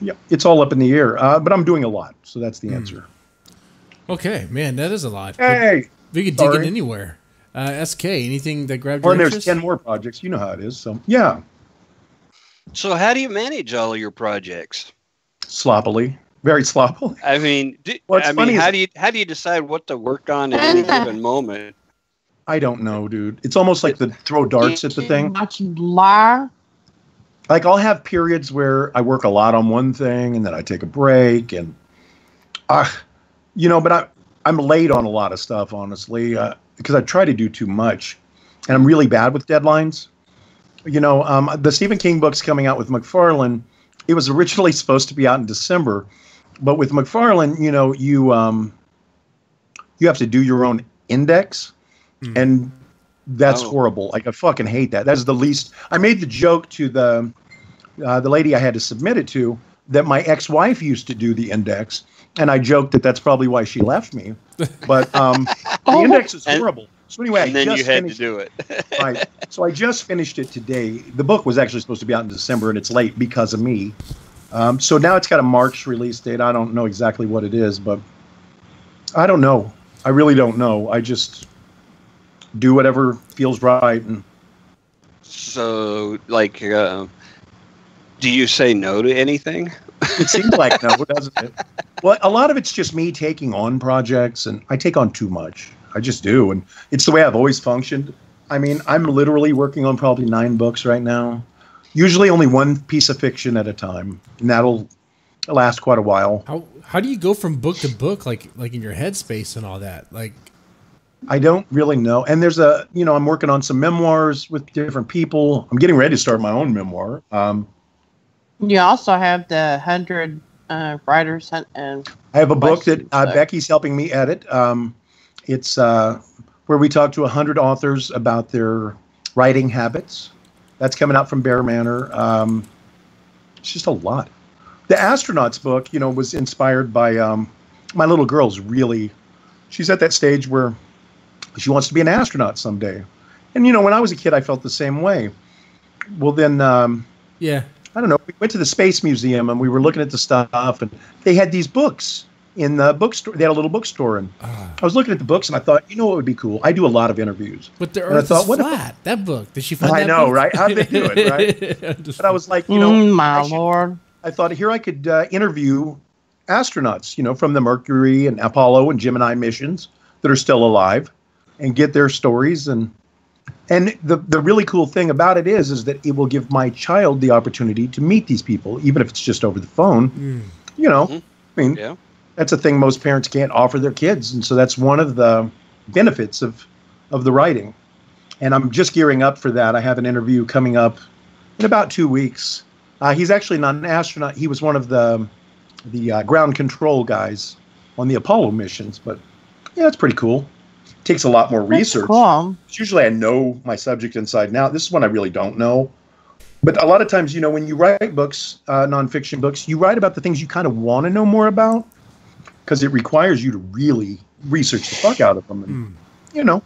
yeah, it's all up in the air. Uh, but I'm doing a lot, so that's the answer. Okay, man, that is a lot. Hey, we could dig in sorry. anywhere. Uh, SK, anything that grabbed well, your and there's ten more projects. You know how it is. So yeah, So how do you manage all your projects? sloppily, very sloppily. I mean, do, What's I funny mean, is- how do you how do you decide what to work on at any given moment? I don't know, dude. It's almost like the throw darts at the thing. Not you lie. like I'll have periods where I work a lot on one thing and then I take a break and uh you know but I I'm late on a lot of stuff honestly uh, because I try to do too much and I'm really bad with deadlines. You know, um, the Stephen King book's coming out with McFarland. It was originally (laughs) supposed to be out in December, but with McFarland, you know, you um you have to do your own index and that's Oh. horrible. Like I fucking hate that. That's the least. I made the joke to the uh, the lady I had to submit it to that my ex-wife used to do the index, and I joked that that's probably why she left me. But um, (laughs) the Oh. index is And- horrible. So anyway, and then I you just had finished, to do it. (laughs) right. (laughs) So I just finished it today. The book was actually supposed to be out in December, and it's late because of me. Um, so now it's got a March release date. I don't know exactly what it is, but I don't know. I really don't know. I just do whatever feels right and so, like, uh, do you say no to anything? (laughs) It seems like no, doesn't it? Well, a lot of it's just me taking on projects, and I take on too much. I just do, and it's the way I've always functioned. I mean, I'm literally working on probably nine books right now. Usually, only one piece of fiction at a time, and that'll last quite a while. How how do you go from book to book like like in your headspace and all that? Like I don't really know. And there's a, you know, I'm working on some memoirs with different people. I'm getting ready to start my own memoir. Um, You also have the hundred uh, writers and, and I have a book that uh, so- Becky's helping me edit. Um, it's uh, where we talk to 100 authors about their writing habits. That's coming out from Bear Manor. Um, it's just a lot. The astronauts book, you know, was inspired by um, my little girl's really. She's at that stage where she wants to be an astronaut someday, and you know, when I was a kid, I felt the same way. Well, then. Um, yeah, I don't know. We went to the Space Museum and we were looking at the stuff, and they had these books in the bookstore. They had a little bookstore, and Ah. I was looking at the books, and I thought, you know what would be cool? I do a lot of interviews, but the And I Earth thought, is what if- that book. Did she find? I that know, book? right? How'd they do it, right? (laughs) But I was like, you know, mm, my I should- lord. I thought here I could uh, interview astronauts, you know, from the Mercury and Apollo and Gemini missions that are still alive, and get their stories. And and the the really cool thing about it is, is that it will give my child the opportunity to meet these people, even if it's just over the phone. Mm. You know, Mhm. I mean, Yeah. that's a thing most parents can't offer their kids, and so that's one of the benefits of of the writing. And I'm just gearing up for that. I have an interview coming up in about two weeks. Uh, he's actually not an astronaut. He was one of the the uh, ground control guys on the Apollo missions. But yeah, it's pretty cool. Takes a lot more That's research. Cool. Usually, I know my subject inside now. This is one I really don't know. But a lot of times, you know, when you write books, uh, nonfiction books, you write about the things you kind of want to know more about because it requires you to really research the fuck out of them. And, Mm. You know,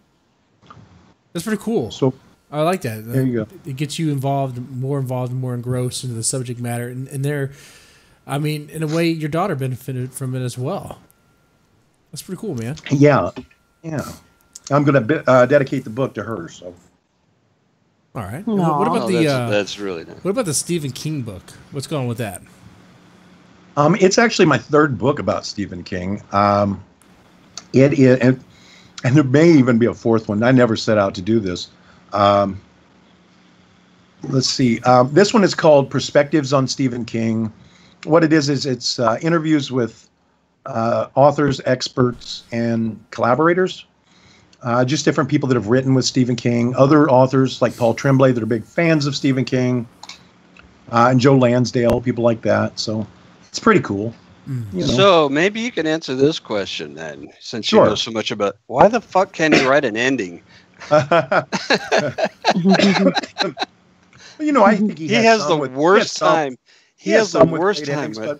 That's pretty cool. so I like that. There you go. It gets you involved, more involved, more engrossed into the subject matter, and, and there, I mean, in a way, your daughter benefited from it as well. That's pretty cool, man. yeah, yeah. I'm going to uh, dedicate the book to her. So All right. Aw. What, what about Oh, the that's, uh, that's really nice. what about the Stephen King book? What's going on with that? Um, it's actually my third book about Stephen King. Um, it is, and, and there may even be a fourth one. I never set out to do this. Um, let's see. Um, this one is called Perspectives on Stephen King. What it is is it's uh, interviews with uh, authors, experts, and collaborators. Uh, just different people that have written with Stephen King, other authors like Paul Tremblay that are big fans of Stephen King, uh, and Joe Lansdale, people like that. So it's pretty cool. You know? So maybe you can answer this question then, since Sure. you know so much about why the fuck can he write an ending? (laughs) you know, I think he, He has, has the with- he has worst some- time. He, has has the worst time. endings, with- but,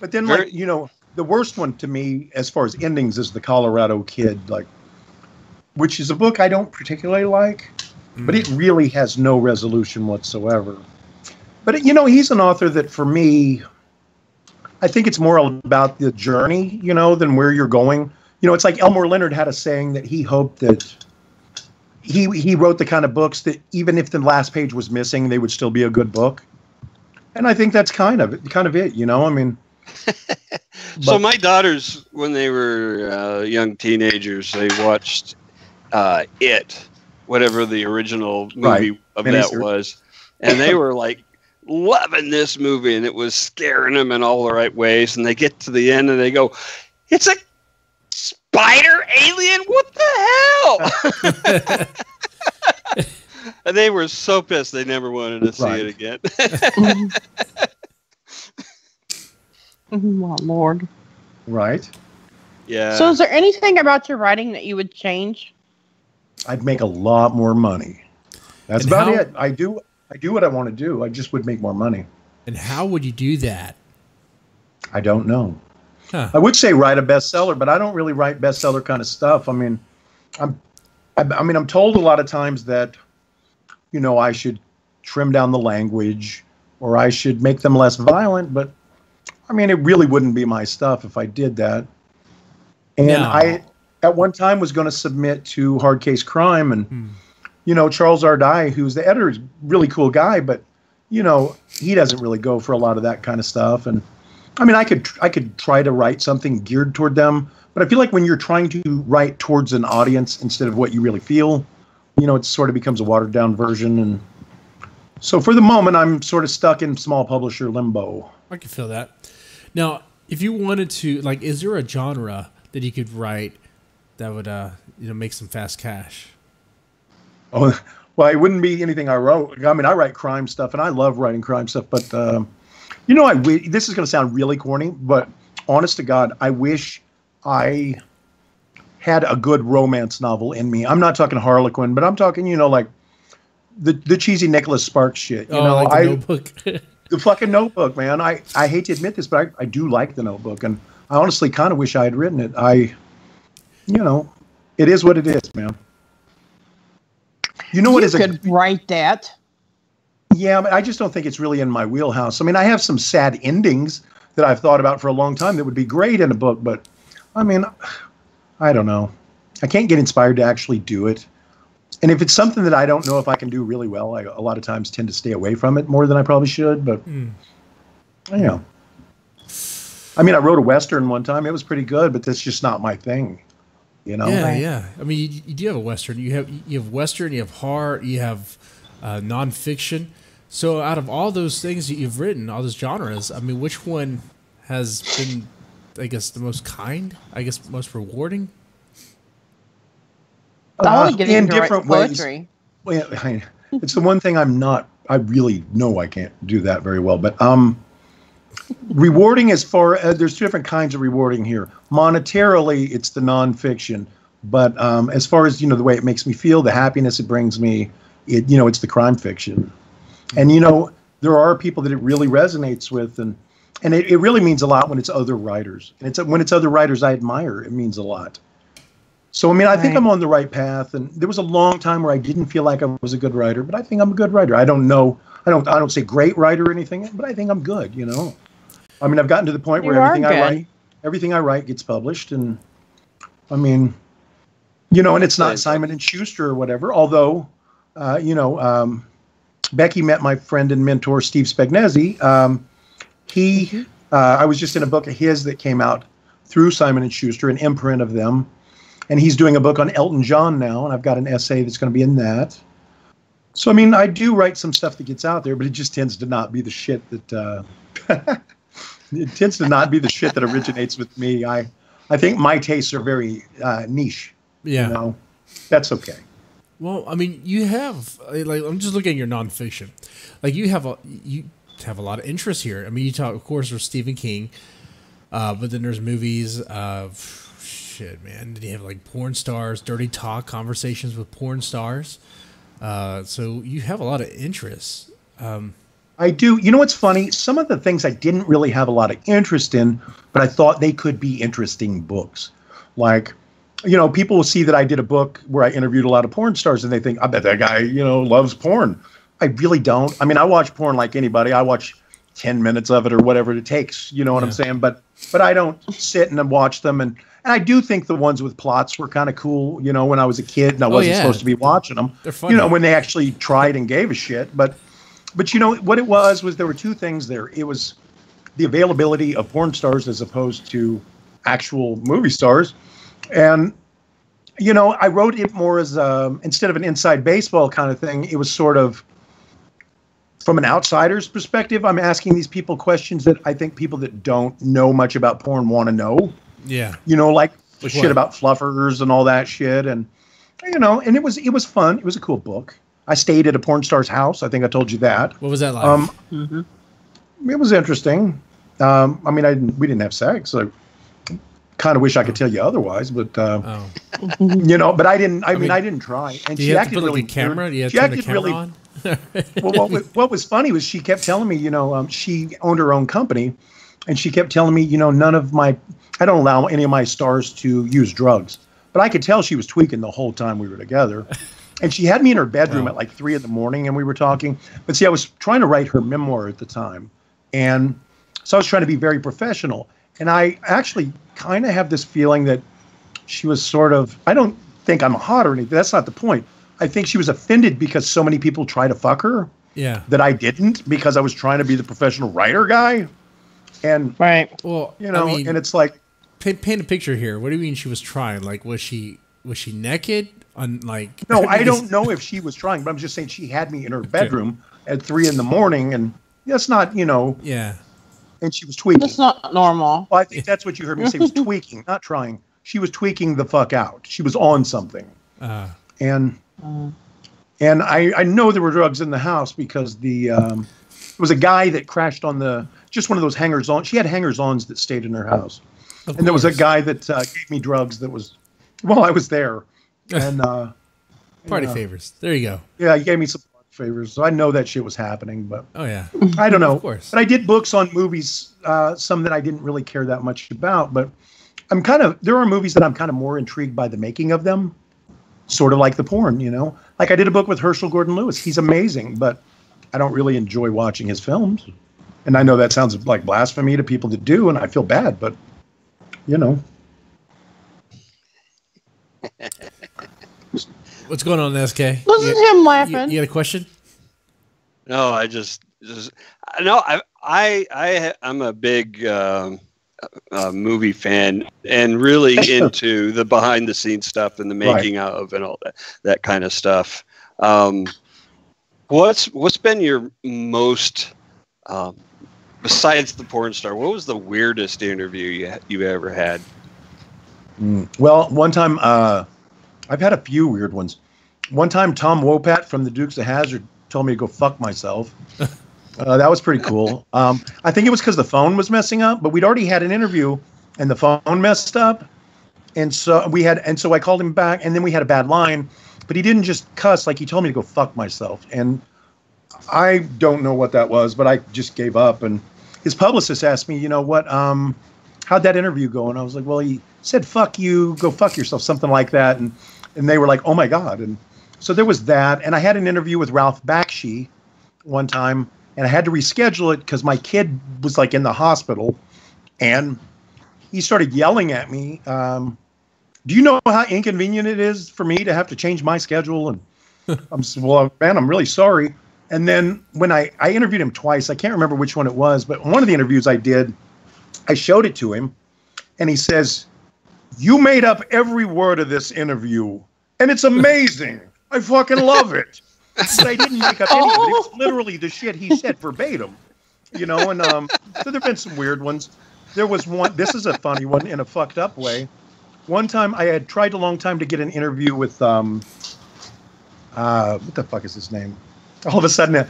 but then, Very- like you know, the worst one to me, as far as endings, is the Colorado Kid, like, which is a book I don't particularly like, but Mm. it really has no resolution whatsoever. But you know, he's an author that, for me, I think it's more about the journey, you know, than where you're going. You know, it's like Elmore Leonard had a saying that he hoped that he he wrote the kind of books that even if the last page was missing, they would still be a good book. And I think that's kind of it, kind of it, you know. I mean, (laughs) so my daughters, when they were uh, young teenagers, they watched uh, It, whatever the original movie Right. of that Miniseries. was, and they were like loving this movie, and it was scaring them in all the right ways. And they get to the end, and they go, "It's a spider alien! What the hell?" (laughs) and they were so pissed they never wanted to see it again. (laughs) my lord. right? yeah. So, is there anything about your writing that you would change? I'd make a lot more money. That's And about how- it. I do I do what I want to do. I just would make more money. And how would you do that? I don't know. Huh. I would say write a bestseller, but I don't really write bestseller kind of stuff. I mean, I'm, I, I mean, I'm told a lot of times that, you know, I should trim down the language or I should make them less violent. But I mean, it really wouldn't be my stuff if I did that. And No. I, at one time, was going to submit to Hard Case Crime, and Hmm. you know, Charles Ardai, who's the editor, is really cool guy, but you know, he doesn't really go for a lot of that kind of stuff. And I mean, I could I could try to write something geared toward them, but I feel like when you're trying to write towards an audience instead of what you really feel, you know, it sort of becomes a watered down version. And so for the moment, I'm sort of stuck in small publisher limbo. I can feel that. Now, if you wanted to, like, is there a genre that you could write that would, uh, you know, make some fast cash? Oh, (laughs) well, it wouldn't be anything I wrote. I mean, I write crime stuff, and I love writing crime stuff. But um, you know, I this is going to sound really corny, but honest to God, I wish I had a good romance novel in me. I'm not talking Harlequin, but I'm talking, you know, like the the cheesy Nicholas Sparks shit. You oh, know, like the I notebook. (laughs) the fucking Notebook, man. I I hate to admit this, but I, I do like the Notebook, and I honestly kind of wish I had written it. I, you know, it is what it is, man. You know what you is a could write that. yeah, but I just don't think it's really in my wheelhouse. I mean, I have some sad endings that I've thought about for a long time that would be great in a book, but I mean, I don't know. I can't get inspired to actually do it. And if it's something that I don't know if I can do really well, I a lot of times tend to stay away from it more than I probably should. But Mm. you know, I mean, I wrote a western one time. It was pretty good, but that's just not my thing. You know, Yeah, Right. yeah. I mean, you, you do have a western. You have you have western. You have horror. You have uh, nonfiction. So, out of all those things that you've written, all those genres, I mean, which one has been, I guess, the most kind? I guess most rewarding. I Uh, want to get in different write ways. poetry. Well, I, (laughs) it's the one thing I'm not. I really know I can't do that very well. But um, rewarding as far as there's two different kinds of rewarding here. Monetarily, it's the nonfiction, but um, as far as you know, the way it makes me feel, the happiness it brings me, it you know, it's the crime fiction. And you know, there are people that it really resonates with, and and it, it really means a lot when it's other writers. And it's when it's other writers I admire, it means a lot. So I mean, I think I'm on the right path. And there was a long time where I didn't feel like I was a good writer, but I think I'm a good writer. I don't know, I don't, I don't say great writer or anything, but I think I'm good. You know, I mean, I've gotten to the point You where are everything I write, everything I write gets published, and I mean, you know, and it's not Simon and Schuster or whatever. Although, uh, you know, um, Becky met my friend and mentor Steve Spignesi. Um, he, uh, I was just in a book of his that came out through Simon and Schuster, an imprint of them, and he's doing a book on Elton John now, and I've got an essay that's going to be in that. So I mean, I do write some stuff that gets out there, but it just tends to not be the shit that. Uh, (laughs) it tends to not be the shit that originates with me. I, I think my tastes are very uh, niche. Yeah. You know, that's okay. Well, I mean, you have uh, like I'm just looking at your nonfiction. Like you have a you have a lot of interest here. I mean, you talk, of course, there's Stephen King, uh, but then there's movies. Uh, shit, man. Then you have like porn stars, dirty talk, conversations with porn stars. Uh, so you have a lot of interests. Um, I do. You know what's funny? Some of the things I didn't really have a lot of interest in, but I thought they could be interesting books. Like, you know, people will see that I did a book where I interviewed a lot of porn stars and they think, I bet that guy, you know, loves porn. I really don't. I mean, I watch porn like anybody. I watch 10 minutes of it or whatever it takes. You know what I'm saying? But but I don't sit and watch them and and I do think the ones with plots were kind of cool, you know, when I was a kid and I oh, wasn't yeah. supposed to be watching them. They're funny. You know, when they actually tried and gave a shit. But but you know what it was was there were two things there. It was the availability of porn stars as opposed to actual movie stars, and you know I wrote it more as um, instead of an inside baseball kind of thing. It was sort of from an outsider's perspective. I'm asking these people questions that I think people that don't know much about porn want to know. yeah. You know, like Like shit about fluffers and all that shit, and you know, and it was it was fun. It was a cool book. I stayed at a porn star's house. I think I told you that. What was that like? Um, Mhm. it was interesting. Um, I mean, I didn't, we didn't have sex. I kind of wish I could tell you otherwise, but uh, oh, you know, but I didn't. I, mean, mean, I didn't try. And she you have acted put like really a camera? Do she to acted really. on? (laughs) well, what was, what was funny was she kept telling me, you know, um, she owned her own company, and she kept telling me, you know, none of my, I don't allow any of my stars to use drugs. But I could tell she was tweaking the whole time we were together. And she had me in her bedroom Wow. at like three in the morning, and we were talking. But see, I was trying to write her memoir at the time, and so I was trying to be very professional. And I actually kind of have this feeling that she was sort of. I don't think I'm hot or anything. That's not the point. I think she was offended because so many people try to fuck her yeah. that I didn't because I was trying to be the professional writer guy. And Right. Well, you know, I mean, and it's like paint, paint a picture here. What do you mean she was trying? Like, was she was she naked? On like no, (laughs) I don't know if she was trying, but I'm just saying she had me in her bedroom at three in the morning, and that's not, you know, Yeah, and she was tweaking. That's not normal. Well, I think that's what you heard me say was (laughs) tweaking, not trying. She was tweaking the fuck out. She was on something, Uh, and Mm. and I I know there were drugs in the house because the um, it was a guy that crashed on the just one of those hangers on. She had hangers ons that stayed in her house, of and there was a guy that uh, gave me drugs that was well I was there, and uh, (laughs) Party yeah. favors. There you go. yeah he gave me some favors, so I know that shit was happening, but. Oh yeah. (laughs) I don't know. Of course. But I did books on movies, uh, some that I didn't really care that much about. But I'm kind of there are movies that I'm kind of more intrigued by the making of them, sort of like the porn, you know. Like I did a book with Herschell Gordon Lewis. He's amazing, but I don't really enjoy watching his films. And I know that sounds like blasphemy to people that do, and I feel bad, but you know, (laughs) What's going on, SK? Listen You, to him laughing. you got a question? No, I just, just no. I, I, I, I'm a big um, uh, movie fan and really (laughs) into the behind the scenes stuff and the Right. making of and all that that kind of stuff. Um, what's what's been your most um, besides the porn star? What was the weirdest interview you you ever had? Well, one time, uh, I've had a few weird ones. One time, Tom Wopat from the Dukes of Hazzard told me to go fuck myself. (laughs) uh, that was pretty cool. Um, I think it was because the phone was messing up, but we'd already had an interview and the phone messed up, and so we had, and so I called him back, and then we had a bad line, but he didn't just cuss like he told me to go fuck myself, and I don't know what that was, but I just gave up. And his publicist asked me, you know what, um, how'd that interview go? And I was like, well, he said, fuck you, go fuck yourself, something like that. And and they were like, oh my god. And so there was that. And I had an interview with Ralph Bakshi one time, and I had to reschedule it because my kid was like in the hospital, and he started yelling at me. Um, do you know how inconvenient it is for me to have to change my schedule? And (laughs) I'm well, man, I'm really sorry. And then when I, I interviewed him twice, I can't remember which one it was, but one of the interviews I did, I showed it to him, and he says, "You made up every word of this interview, and it's amazing. I fucking love it." But I didn't make up any of it. It was literally the shit he said verbatim, you know. And um, so there've been some weird ones. There was one. This is a funny one in a fucked up way. One time I had tried a long time to get an interview with um, uh, what the fuck is his name? All of a sudden, it,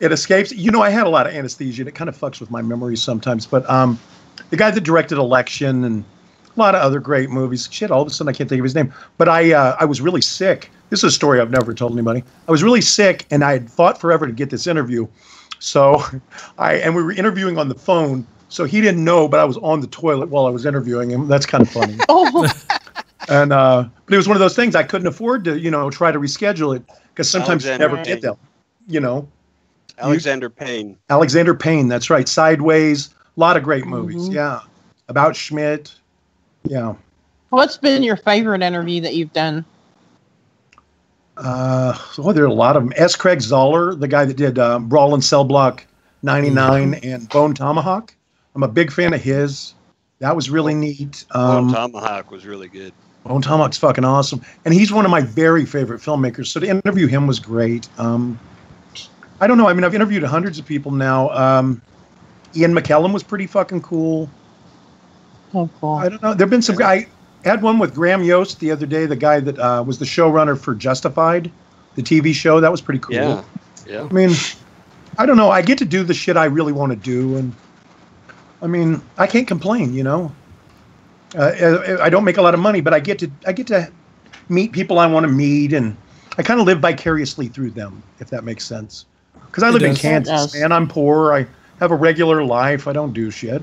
it escapes. You know, I had a lot of anesthesia, and it kind of fucks with my memory sometimes. But um, the guy that directed Election and a lot of other great movies. Shit, all of a sudden I can't think of his name. But I uh, I was really sick. This is a story I've never told anybody. I was really sick, and I had fought forever to get this interview. So (laughs) I and we were interviewing on the phone. So he didn't know, but I was on the toilet while I was interviewing him. That's kind of funny. (laughs) Oh, (laughs) and uh, but it was one of those things I couldn't afford to, you know, try to reschedule it because sometimes you Alexander never get them. You know, Alexander Payne. Alexander Payne. That's right. Sideways. A lot of great movies. Mhm. Yeah. About Schmidt. Yeah. what's been your favorite interview that you've done? Uh, well, there are a lot of them. S. Craig Zahler, the guy that did uh, Brawl in Cell Block 99 and Bone Tomahawk. I'm a big fan of his. That was really neat. Um, oh, Tomahawk was really good. Bone Tomahawk's fucking awesome. And he's one of my very favorite filmmakers. So to interview him was great. Um, I don't know. I mean, I've interviewed hundreds of people now. Um, Ian McKellen was pretty fucking cool. Oh, cool. I don't know. There have been some. I had one with Graham Yost the other day, the guy that uh, was the showrunner for Justified, the TV show. That was pretty cool. Yeah, yeah. I mean, I don't know. I get to do the shit I really want to do, and I mean, I can't complain. You know, uh, I don't make a lot of money, but I get to I get to meet people I want to meet, and I kind of live vicariously through them, if that makes sense. Because I It live in does. It Kansas, does. man. I'm poor. I have a regular life. I don't do shit.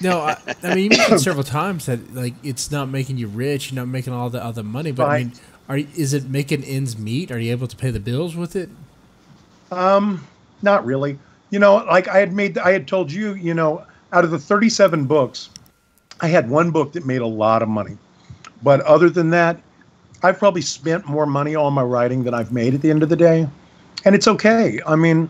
No, I, I mean you mentioned (coughs) several times that like it's not making you rich, you're not making all the other money. But I mean, are is it making ends meet? Are you able to pay the bills with it? Um, not really. You know, like I had made, I had told you, you know, out of the 37 books, I had one book that made a lot of money. But other than that, I've probably spent more money on my writing than I've made at the end of the day. And it's okay. I mean,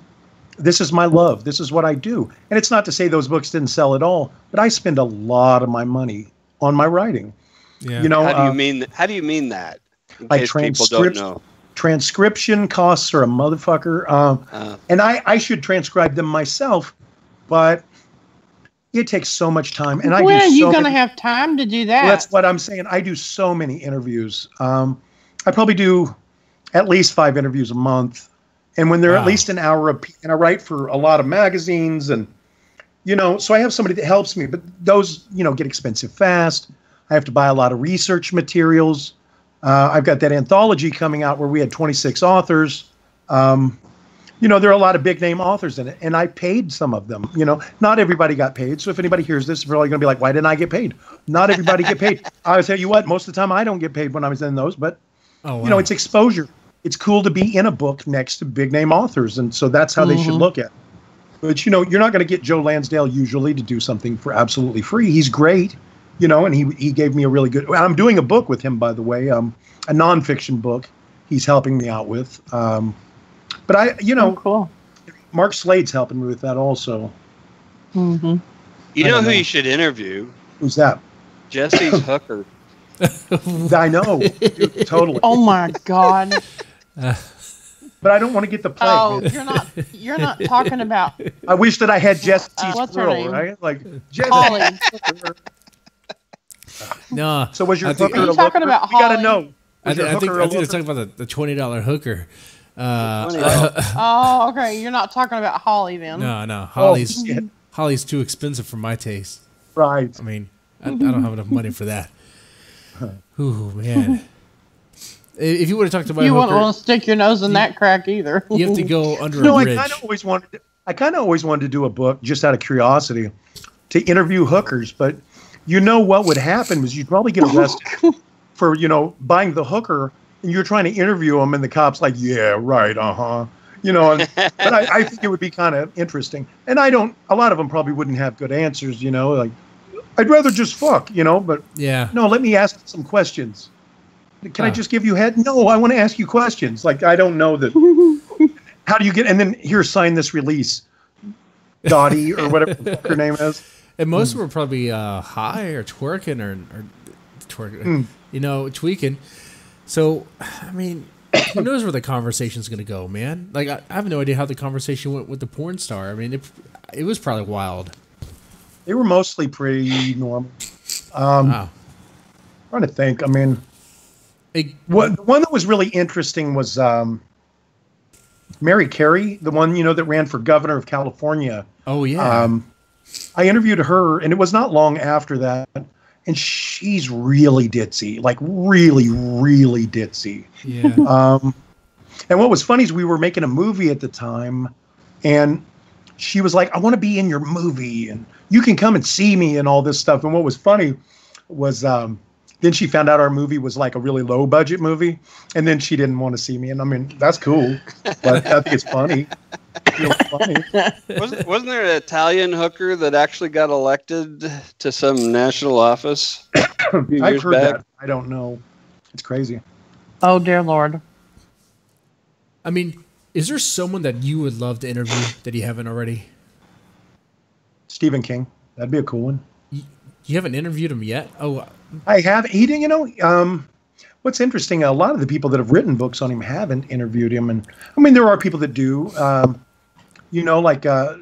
this is my love. This is what I do. And it's not to say those books didn't sell at all, but I spend a lot of my money on my writing. Yeah. You know, How do you uh, mean? How do you mean that? In like case people don't know. transcription costs are a motherfucker. Um, Uh, and I, I should transcribe them myself, but it takes so much time, and I when are you so going to have time to do that? Well, that's what I'm saying. I do so many interviews. Um, I probably do at least five interviews a month, and when they're Wow. at least an hour a piece, and I write for a lot of magazines, and you know, so I have somebody that helps me. But those, you know, get expensive fast. I have to buy a lot of research materials. Uh, I've got that anthology coming out where we had 26 authors. Um, you know, there are a lot of big name authors in it, and I paid some of them. You know, not everybody got paid. So if anybody hears this, they're probably going to be like, "Why didn't I get paid?" Not everybody get paid. (laughs) I'll tell you what, most of the time I don't get paid when I was in those, but Oh, you know, it's exposure. It's cool to be in a book next to big name authors, and so that's how they should Mhm. look at. it. But you know, you're not going to get Joe Lansdale usually to do something for absolutely free. He's great, you know, and he he gave me a really good. I'm doing a book with him, by the way, um, a nonfiction book. He's helping me out with. Um, but I, you oh, know, cool. Mark Slade's helping me with that also. Mm-hmm. You I know who you should interview? Who's that? Jesse's (laughs) hooker. I know, (laughs) dude, totally. Oh my God! (laughs) But I don't want to get the plague. Oh, man. you're not you're not talking about (laughs) I wish that I had Jesse's Uh, what's her girl, name? right? Like Jesse. Holly. no. So was your I think- hooker Are you a talking looker? about We gotta know. I, Was thi- your I think hooker I a think they're talking about the, the twenty dollar hooker. Uh, $20. (laughs) Oh, okay. You're not talking about Holly then. no, no, Oh, Holly's shit. Holly's too expensive for my taste. Right. I mean, I, I don't have enough money for that. (laughs) Ooh man! I- If you would have talked to my You wouldn't want to stick your nose in that crack either. you have to go (laughs) under No, a I bridge. kind of always wanted. I kind of always wanted to do a book just out of curiosity, to interview hookers. But you know what would happen was you'd probably get (laughs) arrested for you know buying the hooker, and you're trying to interview them, and the cops like, yeah, right, uh huh. You know, and, (laughs) but I, I think it would be kind of interesting. And I don't. A lot of them probably wouldn't have good answers. You know, like I'd rather just fuck. You know, but yeah, no, let me ask some questions. Can I just give you head? No, I want to ask you questions. Like I don't know that. (laughs) How do you get? And then here, sign this release, Dottie or whatever her name is. and most of them are probably uh, high or twerking or, or twerking, Hmm. you know, tweaking. So, I mean, (coughs) who knows where the conversation's going to go, man? Like, I, I have no idea how the conversation went with the porn star. I mean, it, it was probably wild. They were mostly pretty normal. Um, Wow. Trying to think. I mean, It, what the one that was really interesting was um, Mary Carey, the one you know that ran for governor of California. oh yeah. Um, I interviewed her, and it was not long after that. And she's really ditzy, like really, really ditzy. yeah. (laughs) Um, and what was funny is we were making a movie at the time, and she was like, "I want to be in your movie, and you can come and see me, and all this stuff." And what was funny was um, then she found out our movie was like a really low budget movie, and then she didn't want to see me. And I mean, that's cool, but I think it's funny. You know, funny. wasn't, wasn't there an Italian hooker that actually got elected to some national office? a few I've years heard back? that. I don't know. It's crazy. Oh dear lord. I mean, is there someone that you would love to interview that you haven't already? Stephen King. That'd be a cool one. You haven't interviewed him yet? Oh, I have. He didn't, you know, um, what's interesting, a lot of the people that have written books on him haven't interviewed him. And I mean, there are people that do, um, you know, like, uh,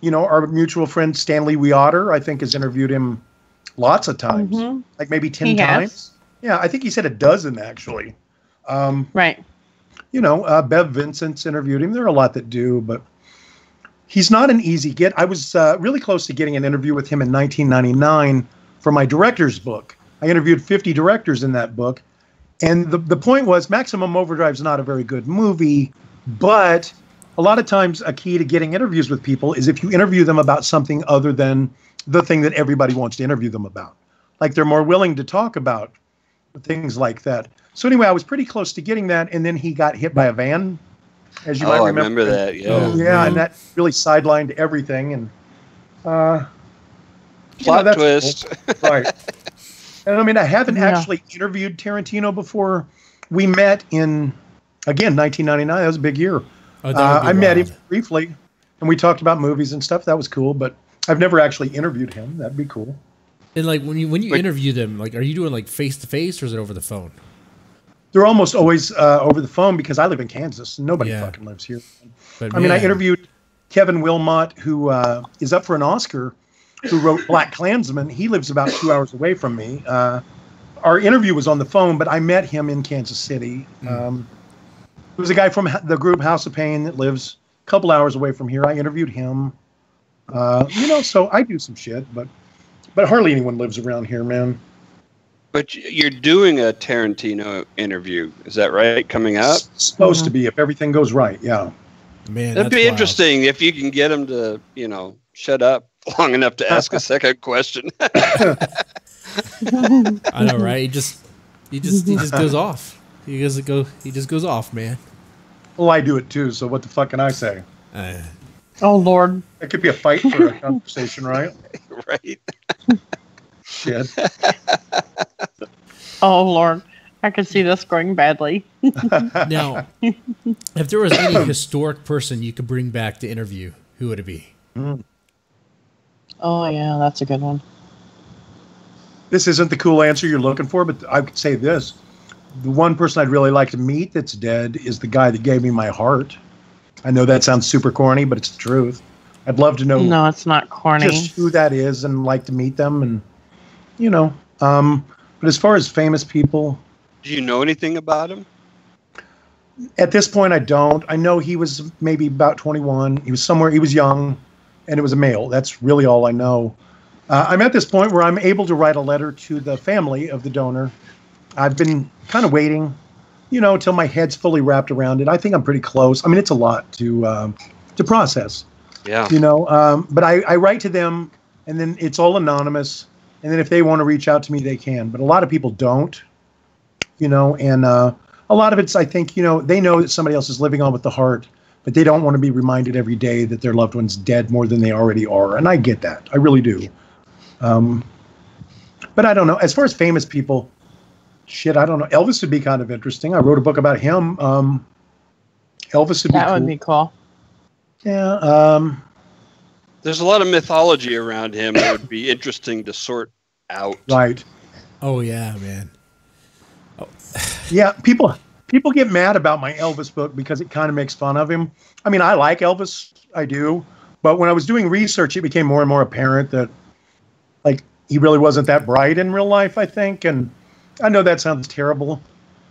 you know, our mutual friend Stanley Wiater, I think, has interviewed him lots of times, Mhm. like maybe 10 He has. times. Yeah, I think he said a dozen actually. Um, Right. you know, uh, Bev Vincent's interviewed him. There are a lot that do, but he's not an easy get. I was uh, really close to getting an interview with him in 1999 for my director's book. I interviewed 50 directors in that book. And the, the point was Maximum Overdrive is not a very good movie, but a lot of times a key to getting interviews with people is if you interview them about something other than the thing that everybody wants to interview them about. Like they're more willing to talk about things like that. So anyway, I was pretty close to getting that, and then he got hit by a van, as you Oh, might I remember. remember that. Yeah. Yeah, man. and that really sidelined everything, and uh, you know, Plot that's twist. cool. (laughs) right? And I mean, I haven't Yeah. actually interviewed Tarantino before. We met in again 1999. That was a big year. oh Uh, would be I met him briefly, and we talked about movies and stuff. That was cool, but I've never actually interviewed him. That'd be cool. And like when you when you Like- interview them, like are you doing like face to face or is it over the phone? They're almost always uh, over the phone because I live in Kansas and nobody Yeah. fucking lives here. But I mean, I interviewed Kevin Willmott, who uh, is up for an Oscar who wrote BlacKkKlansman, he lives about two hours away from me. Uh, our interview was on the phone, but I met him in Kansas City. Um, it was a guy from the group House of Pain that lives a couple hours away from here. I interviewed him. Uh, you know, so I do some shit, but but hardly anyone lives around here, man. But you're doing a Tarantino interview, is that right? Coming up? It's supposed to be if everything goes right. Yeah. Man, That'd be wild. interesting if you can get him to, you know, shut up (laughs) long enough to ask a second question. (laughs) I know, right? He just, he just, he just goes off. He goes go. He just goes off, man. Well, I do it too. So what the fuck can I say? Uh, Oh Lord. It could be a fight for a conversation, right? (laughs) right? Shit. Oh Lord. I could see this going badly. now, if there was any (coughs) historic person you could bring back to interview, who would it be? Oh yeah, that's a good one. This isn't the cool answer you're looking for, but I could say this: the one person I'd really like to meet that's dead is the guy that gave me my heart. I know that sounds super corny, but it's the truth. I'd love to know No, it's not corny. just who that is and like to meet them, and you know. Um, but as far as famous people, Do you know anything about him? At this point, I don't. I know he was maybe about 21. He was somewhere, he was young, and it was a male. That's really all I know. Uh, I'm at this point where I'm able to write a letter to the family of the donor. I've been kind of waiting, you know, till my head's fully wrapped around it. I think I'm pretty close. I mean, it's a lot to um, to process, Yeah. you know. Um, but I, I write to them, and then it's all anonymous. And then if they want to reach out to me, they can. But a lot of people don't, you know. And uh, a lot of it's, I think, you know, they know that somebody else is living on with the heart, but they don't want to be reminded every day that their loved one's dead more than they already are. And I get that. I really do. Um, but I don't know. As far as famous people, shit, I don't know. Elvis would be kind of interesting. I wrote a book about him. Um, Elvis would be that cool. would be cool. Yeah. Um, There's a lot of mythology around him that would be interesting to sort out. right. Oh yeah, man. (sighs) Yeah, people people get mad about my Elvis book because it kind of makes fun of him. I mean, I like Elvis, I do, but when I was doing research, it became more and more apparent that like he really wasn't that bright in real life, I think, and I know that sounds terrible,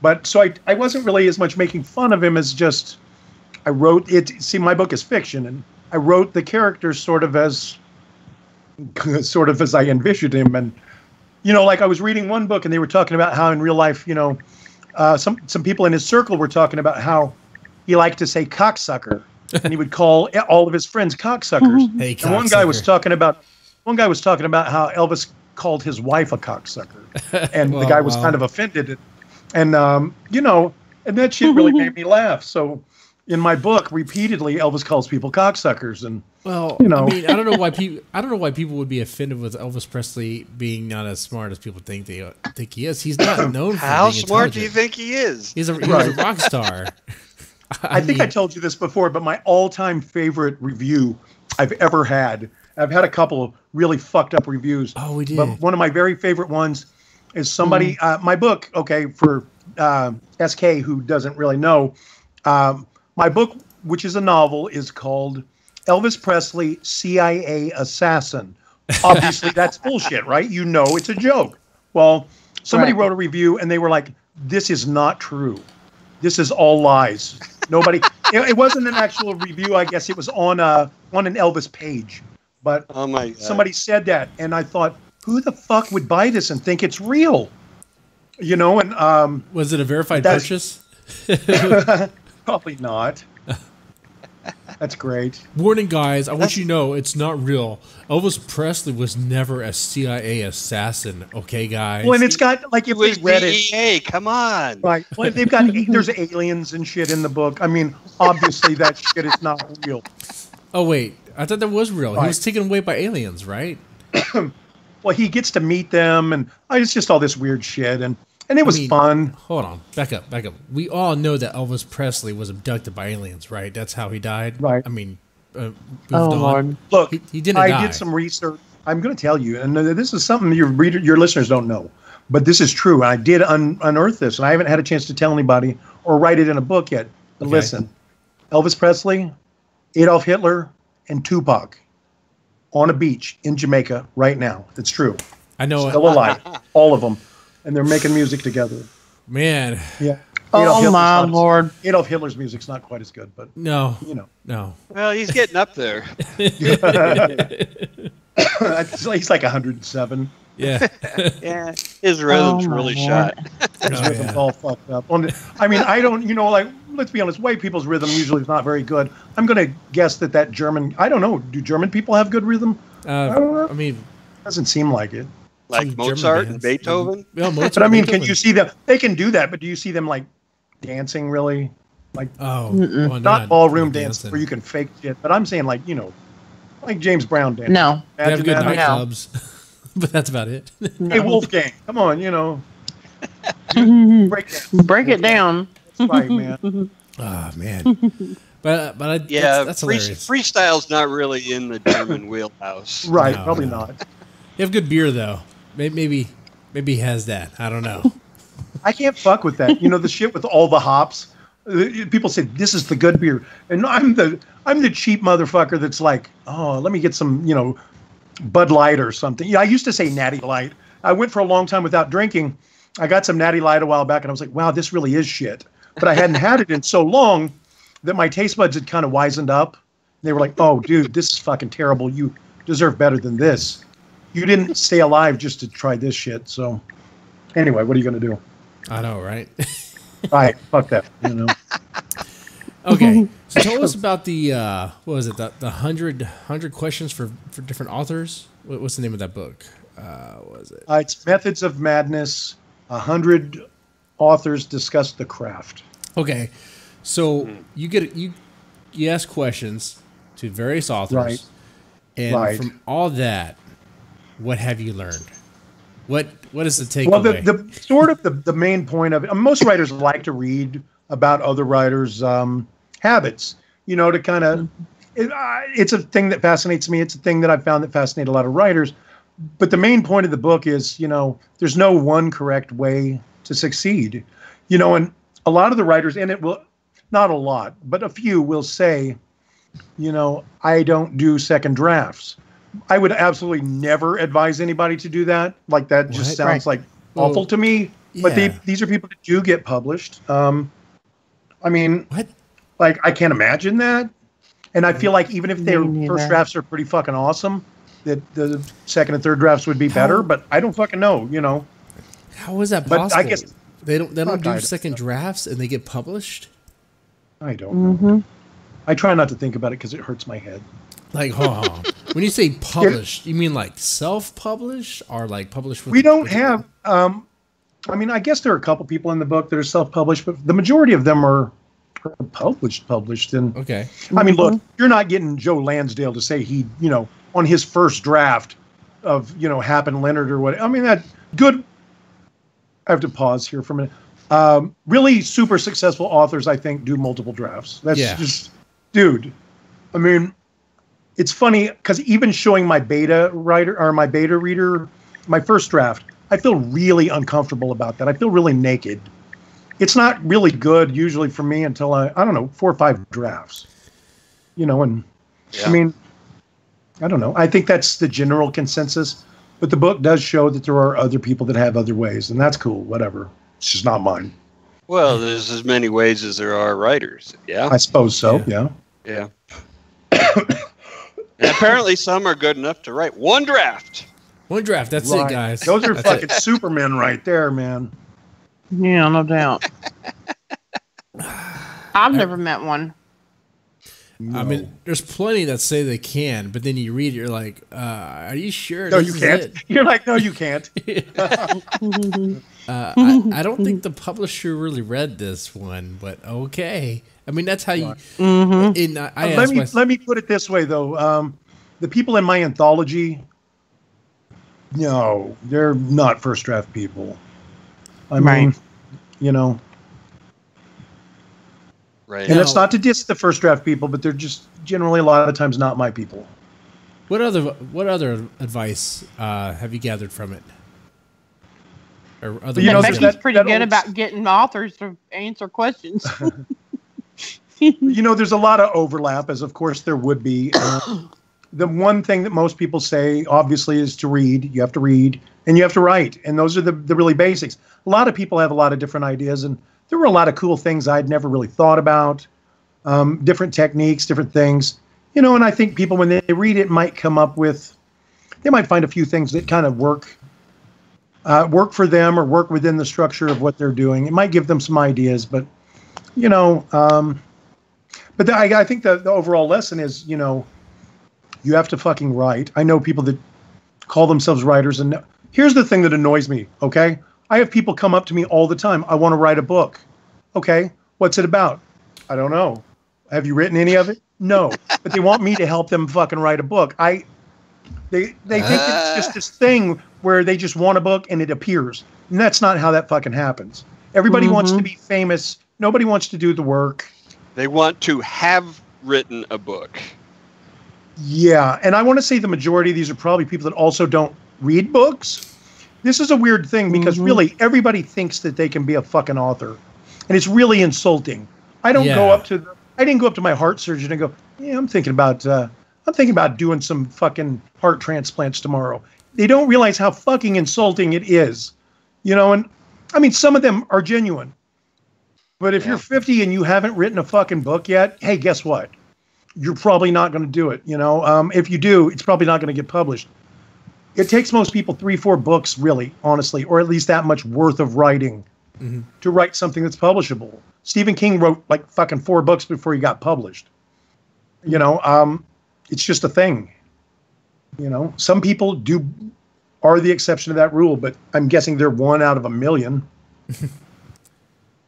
but so I I wasn't really as much making fun of him as just I wrote it. See, my book is fiction, and I wrote the characters sort of as (laughs) sort of as I envisioned him, and you know, like I was reading one book and they were talking about how in real life, you know, uh, some some people in his circle were talking about how he liked to say cocksucker, and he would call all of his friends cocksuckers. (laughs) Hey, and one guy was talking about one guy was talking about how Elvis called his wife a cocksucker, (laughs) and the guy was wow. kind of offended. And um, you know, and that shit really (laughs) made me laugh. So. In my book, repeatedly, Elvis calls people cocksuckers, and Well, You know. I mean, I don't know why (laughs) people. I don't know why people would be offended with Elvis Presley being not as smart as people think they think he is. He's not (coughs) known for How being smart do you think he is? He's a, (laughs) he's Right. a rock star. (laughs) I, think I told you this before, but my all-time favorite review I've ever had. I've had a couple of really fucked up reviews. Oh, we did. But one of my very favorite ones is somebody. Uh, my book, okay, for uh, SK who doesn't really know, um, my book, which is a novel, is called Elvis Presley CIA Assassin. (laughs) Obviously, that's bullshit, right? You know it's a joke. Well, somebody Right. wrote a review and they were like, "This is not true. This is all lies." Nobody. (laughs) it, it wasn't an actual review. I guess it was on a on an Elvis page, but Oh my god. somebody said that and i thought who the fuck would buy this and think it's real you know and um was it a verified purchase? (laughs) probably not that's great Warning, guys! I want you to know it's not real. Elvis Presley was never a CIA assassin. Okay, guys. well and it's got like It if was they read it DEA. Come on. right well, they've got (laughs) there's aliens and shit in the book i mean obviously that shit is not real oh wait, I thought that was real. He was taken away by aliens, right? (clears throat) well he gets to meet them and it's just all this weird shit and and it was mean- fun Hold on, back up, back up. We all know that Elvis Presley was abducted by aliens, right? That's how he died. Right. I mean, uh, moved Oh on. Lord. Look, He- he didn't I die. did some research. I'm going to tell you, and uh, this is something your reader, your listeners don't know, but this is true. I did un- unearth this, and I haven't had a chance to tell anybody or write it in a book yet. But Okay. listen, Elvis Presley, Adolf Hitler, and Tupac on a beach in Jamaica right now. It's true. I know. Still alive, (laughs) all of them, and they're making music together. Man, Yeah. Oh Hitler's my not- lord! Adolf Hitler's music's not quite as good, but no, you know, no. Well, he's getting up there. (laughs) (laughs) he's like 107. Yeah. (laughs) Yeah, his rhythm's Oh, my really Lord. shot. His Oh, rhythm's yeah. all fucked up. I mean, I don't, you know, like let's be honest, white people's rhythm usually is not very good. I'm going to guess that that German, I don't know, do German people have good rhythm? Uh, I mean, Doesn't seem like it. Like some Mozart and. Beethoven. Well, Mozart, But I mean, can you see them? They can do that, but do you see them like dancing really? Like Oh, well, not ballroom dance dancing. where you can fake shit, but I'm saying like, you know, like James Brown dance. No, They have good that. night- nightclubs, (laughs) but that's about it. Hey, Wolfgang, come on, you know, (laughs) break break it down. That's right, man. oh (laughs) man, but but I, Yeah, that's, that's free, freestyle's not really in the German wheelhouse. Right, No, probably no. not. You have good beer though. Maybe maybe, he has that. I don't know. (laughs) I can't fuck with that. You know the shit with all the hops. Uh, People say this is the good beer, and I'm the I'm the cheap motherfucker that's like, oh, let me get some, you know, Bud Light or something. Yeah, I used to say Natty Light. I went for a long time without drinking. I got some Natty Light a while back, and I was like, wow, this really is shit. But I hadn't had it in so long that my taste buds had kind of wizened up. They were like, oh, dude, this is fucking terrible. You deserve better than this. You didn't stay alive just to try this shit. So, anyway, what are you gonna do? I know, right? (laughs) Right, fuck that. You know, (laughs) okay, so tell us (laughs) about the uh, what was it? The, the hundred hundred questions for for different authors. What, what's the name of that book? Uh, what was it? uh, it's Methods of Madness. A hundred authors discuss the craft. Okay, so you get you you ask questions to various authors, Right. and Right. from all that, what have you learned? What what is the takeaway? Well, the, the sort of the, the main point of it, most writers like to read about other writers' um, habits, you know, to kind of, it, uh, it's a thing that fascinates me. It's a thing that I've found that fascinates a lot of writers. But the main point of the book is, you know, there's no one correct way to succeed, you know, and a lot of the writers, and it will, not a lot, but a few will say, you know, I don't do second drafts. I would absolutely never advise anybody to do that. Like that just What? sounds like awful Well, to me. But they, these are people that do get published. Um, I mean, what? like I can't imagine that. And I feel like even if their first drafts are pretty fucking awesome, that the second and third drafts would be better. How- But I don't fucking know. You know, How is that But I possible? guess- they don't they don't do second drafts and they get published. I don't. Mm-hmm. I try not to think about it because it hurts my head. Like, (laughs) hold on. When you say published, you mean like self-published or like published? With we don't with- have um i mean i guess there are a couple people in the book that are self-published but the majority of them are, are published published and Okay. i mean look you're not getting joe lansdale to say he you know on his first draft of you know Hap and Leonard or what i mean that good i have to pause here for a minute um, really super successful authors i think do multiple drafts that's Yeah. just dude i mean it's funny because even showing my beta writer or my beta reader my first draft i feel really uncomfortable about that i feel really naked it's not really good usually for me until i i don't know four or five drafts you know and Yeah. i mean i don't know i think that's the general consensus but the book does show that there are other people that have other ways and that's cool whatever it's just not mine Well, there's as many ways as there are writers. Yeah. i suppose so Yeah. yeah, Yeah. (coughs) and apparently, some are good enough to write one draft. One draft. That's Right. it, guys. those are That's fucking it. supermen right there man Yeah, no doubt. (sighs) I've never met one. I mean, there's plenty that say they can, but then you read it, you're like, uh, "Are you sure?" no you can't it? (laughs) you're like no you can't (laughs) (laughs) Uh, I, I don't think the publisher really read this one, but okay. I mean, that's how you. Mm-hmm. In, I, I let me myself, let me put it this way though um, the people in my anthology no they're not first draft people i mean you know Right. and that's Now- not to diss the first draft people but they're just generally a lot of times not my people what other what other advice uh, have you gathered from it? Or other You know, I there's he's pretty that good old- about getting authors to answer questions. (laughs) you know there's a lot of overlap as of course there would be (coughs) uh, the one thing that most people say, obviously, is to read. You have to read and you have to write. And those are the, the really basics. A lot of people have a lot of different ideas, and there were a lot of cool things I'd never really thought about, um, different techniques, different things. You know, and I think people, when they read it, might come up with, they might find a few things that kind of work. Uh, work for them or work within the structure of what they're doing. It might give them some ideas, but you know, um, but the, I, I think the, the overall lesson is, you know, you have to fucking write. I know people that call themselves writers, and here's the thing that annoys me. Okay, I have people come up to me all the time. I want to write a book. Okay, what's it about? I don't know. Have you written any of it? No, but they want me to help them fucking write a book. I they they think it's ah. just this thing where they just want a book and it appears. And that's not how that fucking happens. Everybody wants to mm-hmm. be famous. Nobody wants to do the work. They want to have written a book. Yeah, and I want to say the majority of these are probably people that also don't read books. This is a weird thing because really everybody thinks that they can be a fucking author, and it's really insulting. I don't go up to the, I didn't go up to my heart surgeon and go, "Yeah, I'm thinking about uh, I'm thinking about doing some fucking heart transplants tomorrow." They don't realize how fucking insulting it is, you know. And I mean, some of them are genuine, but if you're 50 and you haven't written a fucking book yet, hey, guess what? You're probably not going to do it. You know, um, if you do, it's probably not going to get published. It takes most people three, four books, really, honestly, or at least that much worth of writing to write something that's publishable. Stephen King wrote like fucking four books before he got published. You know, um, it's just a thing. You know, some people do are the exception to that rule, but I'm guessing they're one out of a million. (laughs)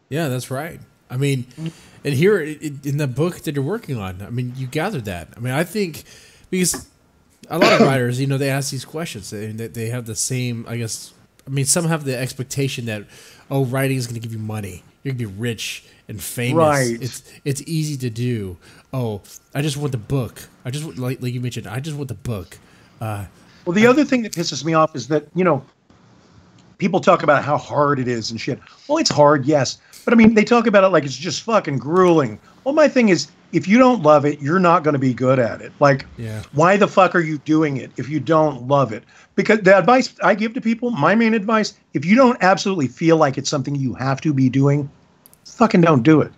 Yeah, that's right. I mean, and here i- i- in the book that you're working on, I mean, you gathered that. I mean, I think because a lot of (coughs) writers, you know, they ask these questions and they, they have the same, I guess, I mean, some have the expectation that, oh, writing is going to give you money. You're going to be rich and famous. Right. It's it's easy to do. Oh, I just want the book. I just want, like, like you mentioned, I just want the book. Uh, Well, the other thing that pisses me off is that, you know, people talk about how hard it is and shit. Well, it's hard, yes. But I mean, they talk about it like it's just fucking grueling. Well, my thing is, if you don't love it, you're not going to be good at it. Like, Yeah. why the fuck are you doing it if you don't love it? Because the advice I give to people, my main advice, if you don't absolutely feel like it's something you have to be doing, fucking don't do it.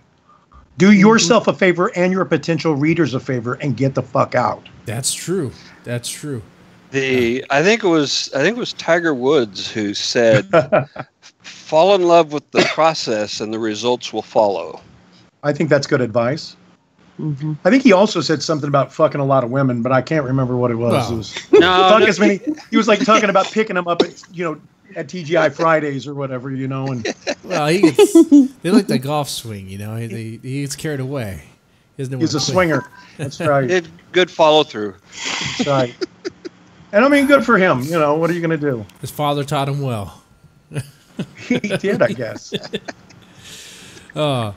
Do mm-hmm. yourself a favor and your potential readers a favor and get the fuck out. that's true. That's true. The I think it was I think it was Tiger Woods who said, (laughs) "Fall in love with the process, and the results will follow." I think that's good advice. Mhm. I think he also said something about fucking a lot of women, but I can't remember what it was. Well, it was (laughs) No, fuck no, as many. He was like talking about picking them up at you know at TGI Fridays or whatever, you know. And Well, he gets, they like the golf swing, you know. He, they, he gets carried away. He he's a swinger. That's (laughs) right. It, good follow through. That's right. And I mean, good for him. You know, what are you going to do? His father taught him well. He did, I guess. (laughs) Oh,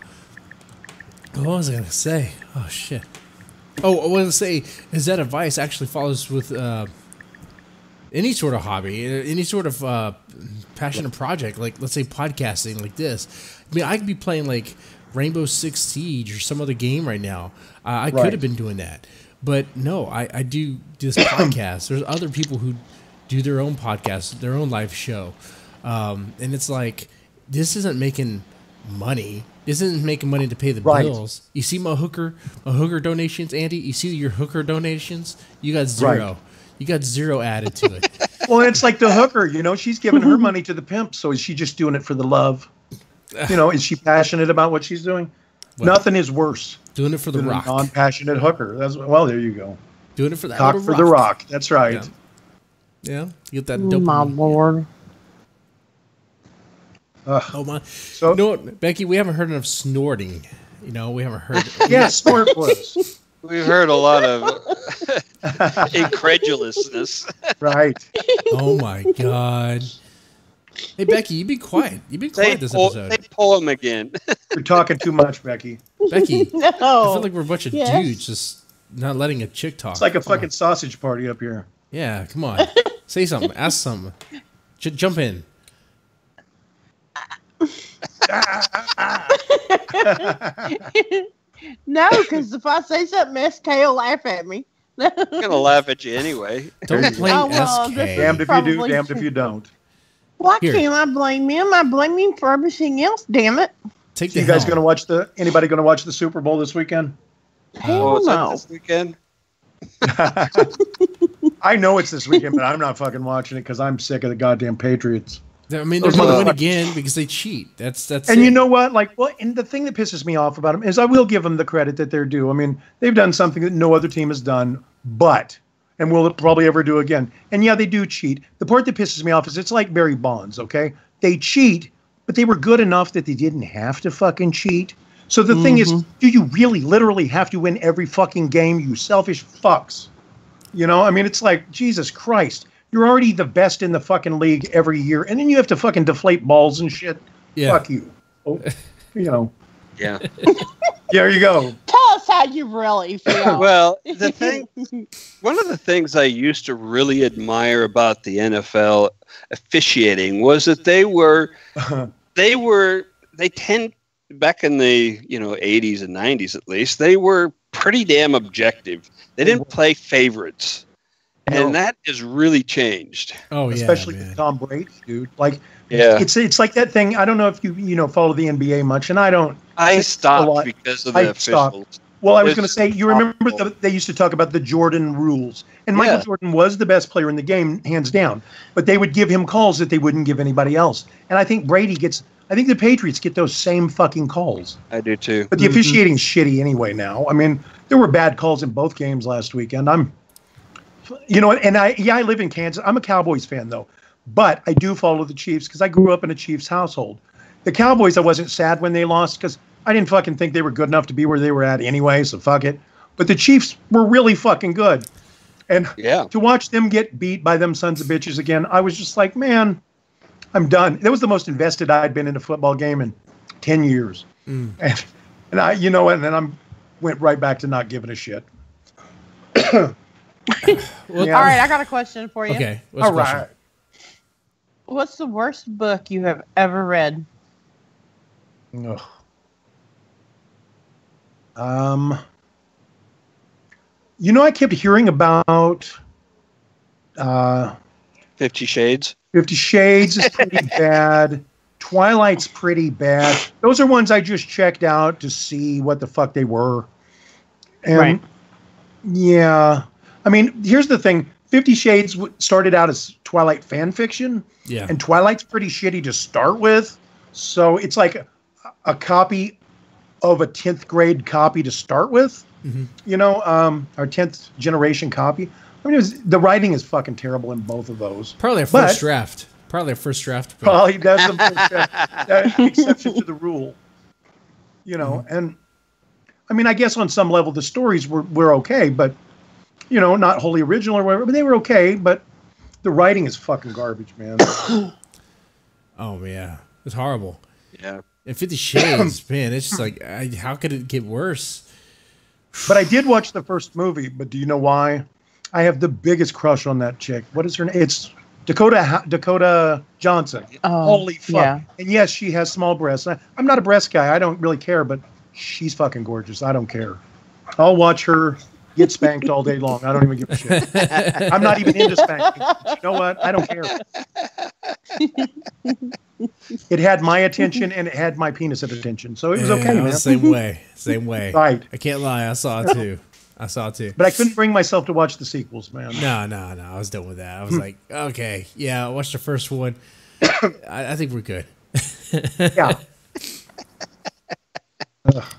what was I gonna say? Oh shit. Oh, I was gonna say is that advice actually follows with uh, any sort of hobby, uh, any sort of uh, passionate project, like let's say podcasting, like this. I mean, I could be playing like Rainbow Six Siege or some other game right now. Uh, I could have been doing that, but no, I, I do this (coughs) podcast. There's other people who do their own podcast, their own live show, um, and it's like this isn't making money. This isn't making money to pay the Right. bills. You see my hooker, my hooker donations, Andy. You see your hooker donations. You got zero. Right. You got zero added to it. (laughs) Well, it's like the hooker. You know, she's giving her money to the pimp. So is she just doing it for the love? You know, is she passionate about what she's doing? Nothing is worse Doing it for the than rock. non-passionate hooker. That's well, there you go. Doing it for that Cock little for the rock. That's right. Yeah. Yeah, you get that Oh, my lord. Ugh. Oh my! So You know what, Becky? We haven't heard enough snorting. You know, we haven't heard. (laughs) yeah, snort was (laughs) We've heard a lot of (laughs) incredulousness. right. oh my god! Hey Becky, you be quiet. You be They quiet this pull, episode. they pull him again. You're talking too much, Becky. Becky, No. I feel like we're a bunch of Yes. dudes just not letting a chick talk. It's like a Come on. fucking sausage party up here. Yeah, come on. Say something. Ask something. J- jump in. (laughs) no, because if I say something, SK will laugh at me. I'm gonna laugh at you anyway. (laughs) Don't blame Oh, well, SK. Damned if you do, Probably damned true. if you don't. Why Here. can't I blame him? I blame him for everything else. Damn it! Take So you guys helm. going to watch the? Anybody going to watch the Super Bowl this weekend? Hell Oh, no. this weekend? (laughs) I know it's this weekend, but I'm not fucking watching it because I'm sick of the goddamn Patriots. I mean, they're going to win again because they cheat. That's that's. And it. you know what? Like, well, and the thing that pisses me off about them is I will give them the credit that they're due. I mean, they've done something that no other team has done, but and will probably ever do again. And yeah, they do cheat. The part that pisses me off is it's like Barry Bonds. Okay, they cheat, but they were good enough that they didn't have to fucking cheat. So the thing is, mm-hmm. do you really literally have to win every fucking game? You selfish fucks. You know, I mean, it's like Jesus Christ. You're already the best in the fucking league every year, and then you have to fucking deflate balls and shit. yeah. Fuck you. Oh, you know. Yeah. (laughs) There you go. Tell us how you really (laughs) feel. Well, the thing, one of the things I used to really admire about the NFL officiating was that they were, (laughs) they were, they tend back in the you know 80s and 90s at least, they were pretty damn objective. They didn't mm-hmm. play favorites, No. and that has really changed. Oh yeah, especially man. with Tom Brady, dude. Like Yeah, it's it's like that thing. I don't know if you you know follow the NBA much, and I don't. I a lot. stopped because of the I officials. stopped. Well, I was going to say, you remember the, they used to talk about the Jordan rules, and Michael Yeah. Jordan was the best player in the game, hands down. But they would give him calls that they wouldn't give anybody else. And I think Brady gets. I think the Patriots get those same fucking calls. I do too. But the mm-hmm. officiating's shitty anyway now. I mean, there were bad calls in both games last weekend. I'm, you know, and I yeah, I live in Kansas. I'm a Cowboys fan though, but I do follow the Chiefs because I grew up in a Chiefs household. The Cowboys, I wasn't sad when they lost because I didn't fucking think they were good enough to be where they were at anyway. So fuck it. But the Chiefs were really fucking good, and Yeah. to watch them get beat by them sons of bitches again, I was just like, man, I'm done. That was the most invested I'd been in a football game in ten years, mm. and, and I, you know, and then I'm went right back to not giving a shit. (clears throat) (laughs) Well, Yeah. All right, I got a question for you. Okay. What's All the question? right. What's the worst book you have ever read? Ugh. Um, you know, I kept hearing about uh, Fifty Shades. Fifty Shades is pretty (laughs) bad. Twilight's pretty bad. Those are ones I just checked out to see what the fuck they were. And Right. yeah, I mean, here's the thing: Fifty Shades started out as Twilight fan fiction, Yeah. and Twilight's pretty shitty to start with. So it's like a, a copy of a 10th grade copy to start with, Mhm. you know, um, our 10th generation copy. I mean, it was, the writing is fucking terrible in both of those. Probably a But- first draft. Probably a first draft. book. Well, he does some (laughs) that exception to the rule, you know, and I mean, I guess on some level the stories were, were okay, but you know, not wholly original or whatever, but they were okay, but the writing is fucking garbage, man. (coughs) Oh yeah, it's horrible. Yeah. And Fifty Shades, (coughs) man, it's just like, I, how could it get worse? But I did watch the first movie. But do you know why? I have the biggest crush on that chick. What is her name? It's Dakota Dakota Johnson. Oh, Holy fuck! yeah. And yes, she has small breasts. I, I'm not a breast guy. I don't really care, but she's fucking gorgeous. I don't care. I'll watch her get spanked all day long. I don't even give a shit. I'm not even into spanking. But you know what? I don't care. it had my attention and it had my penis at attention, so it was Yeah, okay, man. the same way. Same way. Right. I can't lie. I saw it too. I saw it too. But I couldn't bring myself to watch the sequels, man. No, no, no. I was done with that. Hmm. I was like, okay, yeah. I watched the first one. (coughs) I, I think we're good. Yeah. (laughs)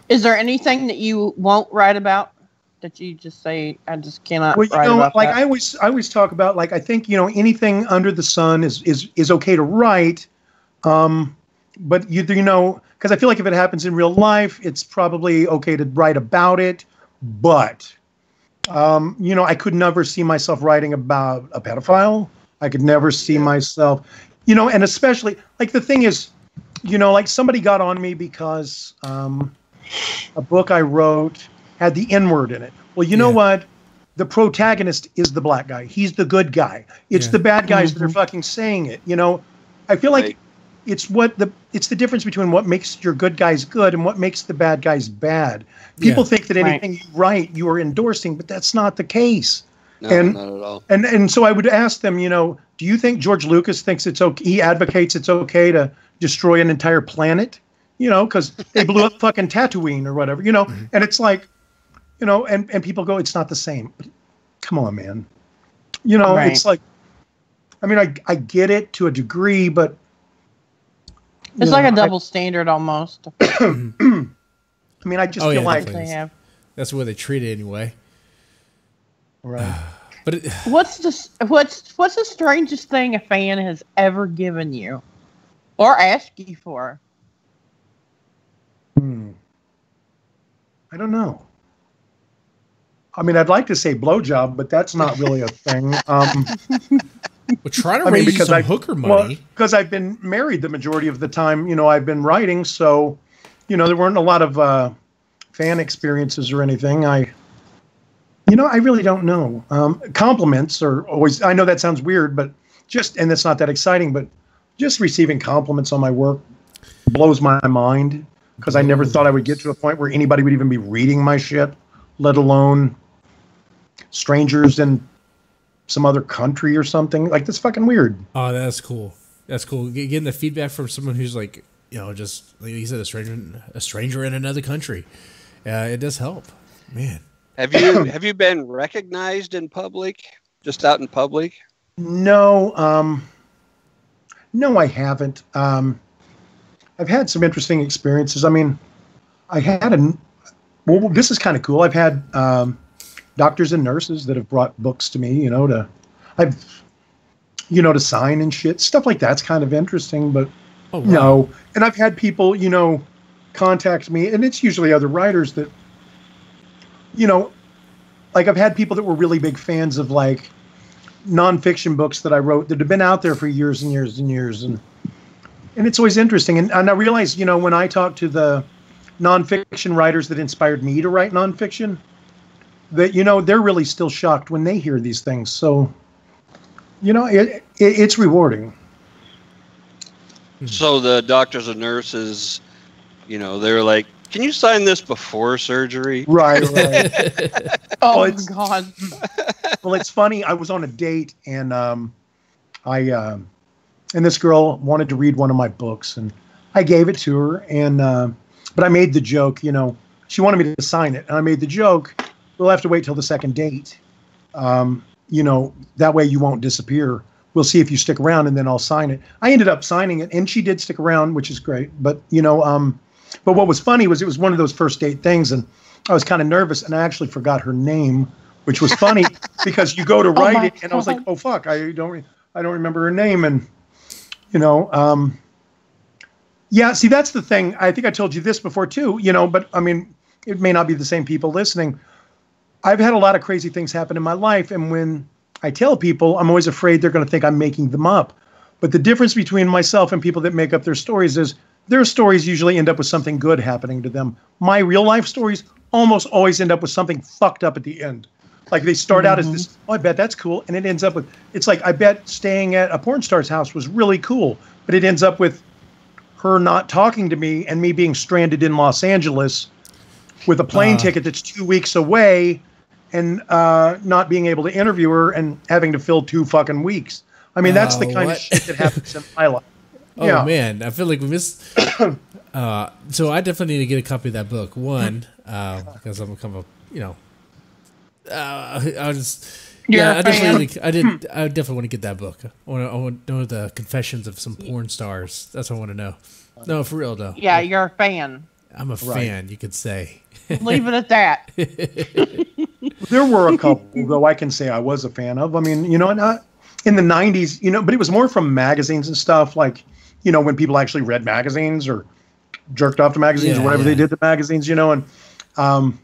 Is there anything that you won't write about that you just say I just cannot Well, you write know, like that? I always, I always talk about, like I think you know anything under the sun is is is okay to write, um, but you you know because I feel like if it happens in real life, it's probably okay to write about it, but um, you know I could never see myself writing about a pedophile. I could never see myself, you know, and especially like the thing is, you know, like somebody got on me because um, a book I wrote had the N word in it. Well, you know Yeah. what? The protagonist is the black guy. He's the good guy. It's Yeah. the bad guys that are mm-hmm. fucking saying it. You know, I feel like Right. it's what the it's the difference between what makes your good guys good and what makes the bad guys bad. People Yeah. think that Right. anything you write you are endorsing, but that's not the case. No, And- not at all. And and so I would ask them, you know, do you think George Lucas thinks it's okay? He advocates it's okay to destroy an entire planet, you know, because they blew up (laughs) fucking Tatooine or whatever, you know. Mm-hmm. And it's like, you know, and and people go, it's not the same. Come on, man. You know, Right. it's like, I mean, I I get it to a degree, but It's like know, a I- double standard almost. (clears throat) I, mean, I just Oh, feel yeah, like. They have. That's the way they treat it anyway. right. (sighs) But it, (sighs) What's the what's what's the strangest thing a fan has ever given you, or asked you for? Hmm. I don't know. I mean, I'd like to say blowjob, but that's not really a thing. Um, we're trying to I mean, raise you because some I hooker well, money. because I've been married the majority of the time. You know, I've been writing, so you know there weren't a lot of uh, fan experiences or anything. I, you know, I really don't know. Um, compliments are always. I know that sounds weird, but just and it's not that exciting, but just receiving compliments on my work blows my mind because I never thought I would get to a point where anybody would even be reading my shit, let alone strangers in some other country or something. Like that's fucking weird. Oh, that's cool. That's cool. Getting the feedback from someone who's like, you know, just like you said, a stranger, a stranger in another country. Uh, it does help, man. Have you (coughs) have you been recognized in public? Just out in public? No, um, no, I haven't. Um, I've had some interesting experiences. I mean, I had a well. This is kind of cool. I've had um, doctors and nurses that have brought books to me. You know, to I've you know to sign and shit stuff like that's kind of interesting. But Oh, wow. no, and I've had people you know contact me, and it's usually other writers that you know, like I've had people that were really big fans of like nonfiction books that I wrote that have been out there for years and years and years, and and it's always interesting. And, and I realize, you know, when I talk to the nonfiction writers that inspired me to write nonfiction, that you know they're really still shocked when they hear these things. So, you know, it, it it's rewarding. So the doctors and nurses, you know, they're like, "Can you sign this before surgery?" Right, right. (laughs) Oh, Oh, it's- God! (laughs) well, it's funny. I was on a date and um, I um, and this girl wanted to read one of my books, and I gave it to her. And uh, but I made the joke, you know, she wanted me to sign it, and I made the joke. We'll have to wait till the second date. Um, you know, that way you won't disappear. We'll see if you stick around, and then I'll sign it. I ended up signing it, and she did stick around, which is great. But you know, um, but what was funny was it was one of those first date things, and I was kind of nervous, and I actually forgot her name, which was funny (laughs) because you go to write my it, and I was like, oh fuck, I don't, re- I don't remember her name, and you know, um, yeah. See, that's the thing. I think I told you this before too. You know, but I mean, it may not be the same people listening. I've had a lot of crazy things happen in my life, and when I tell people, I'm always afraid they're going to think I'm making them up. But the difference between myself and people that make up their stories is their stories usually end up with something good happening to them. My real life stories almost always end up with something fucked up at the end. Like they start out as this, oh, I bet that's cool. And it ends up with, it's like, I bet staying at a porn star's house was really cool. But it ends up with her not talking to me and me being stranded in Los Angeles with a plane Uh. ticket that's two weeks away and uh, not being able to interview her and having to fill two fucking weeks. I mean, that's the Oh, kind what? of shit that happens in my life. (laughs) Oh Yeah. man, I feel like we missed. (coughs) uh, so I definitely need to get a copy of that book. One, uh, because I'm kind of, you know, uh, I was. You're yeah, I definitely, fan. I did. I definitely want to get that book. I want to, I want to know the confessions of some porn stars. That's what I want to know. No, for real though. Yeah, you're a fan. I'm a fan. You could say. Leave it at that. (laughs) There were a couple, though, I can say I was a fan of. I mean, you know, not in the 90s, you know, but it was more from magazines and stuff like, you know, when people actually read magazines or jerked off to magazines Yeah, or whatever yeah. they did to magazines, you know, and, um,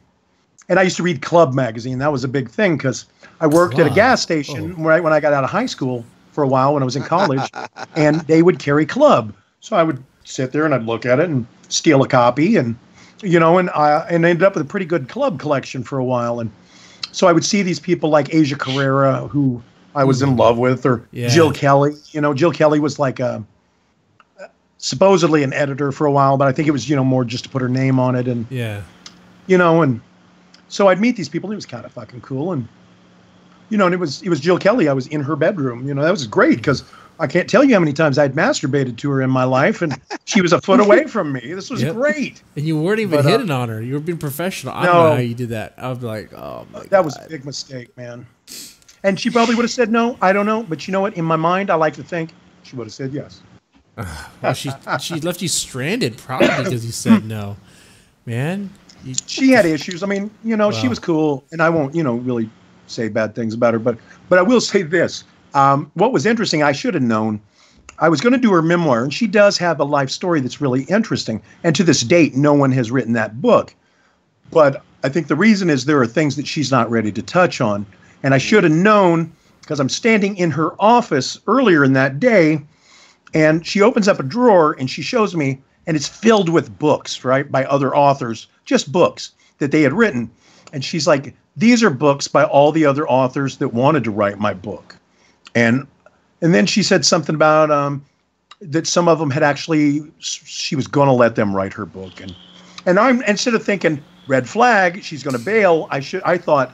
and I used to read Club magazine. That was a big thing because I worked at a gas station right when I got out of high school for a while when I was in college, and they would carry Club. So I would sit there and I'd look at it and steal a copy, and you know, and I and ended up with a pretty good Club collection for a while. And so I would see these people like Asia Carrera, who I was in mm. love with, or Yeah. Jill Kelly. You know, Jill Kelly was like a supposedly an editor for a while, but I think it was you know more just to put her name on it and Yeah. you know, and so I'd meet these people. And it was kind of fucking cool, and you know, and it was it was Jill Kelly. I was in her bedroom. You know, that was great because I can't tell you how many times I'd masturbated to her in my life, and she was a foot away from me. This was Yep. great. And you weren't even But, uh, hitting on her. You were being professional. I don't know No. how you did that. I was like, oh my That was a big mistake, man. And she probably would have said no. I don't know, but you know what? In my mind, I like to think she would have said yes. (sighs) Well, she she left you stranded probably because you said no, man. You, (laughs) she had issues. I mean, you know, she was cool, and I won't, you know, really say bad things about her. But, but I will say this: um, what was interesting, I should have known. I was going to do her memoir, and she does have a life story that's really interesting. And to this date, no one has written that book. But I think the reason is there are things that she's not ready to touch on, and I should have known because I'm standing in her office earlier in that day, and she opens up a drawer and she shows me and it's filled with books right by other authors just books that they had written and she's like these are books by all the other authors that wanted to write my book and and then she said something about um that some of them had actually she was going to let them write her book and and i'm instead of thinking red flag she's going to bail i should i thought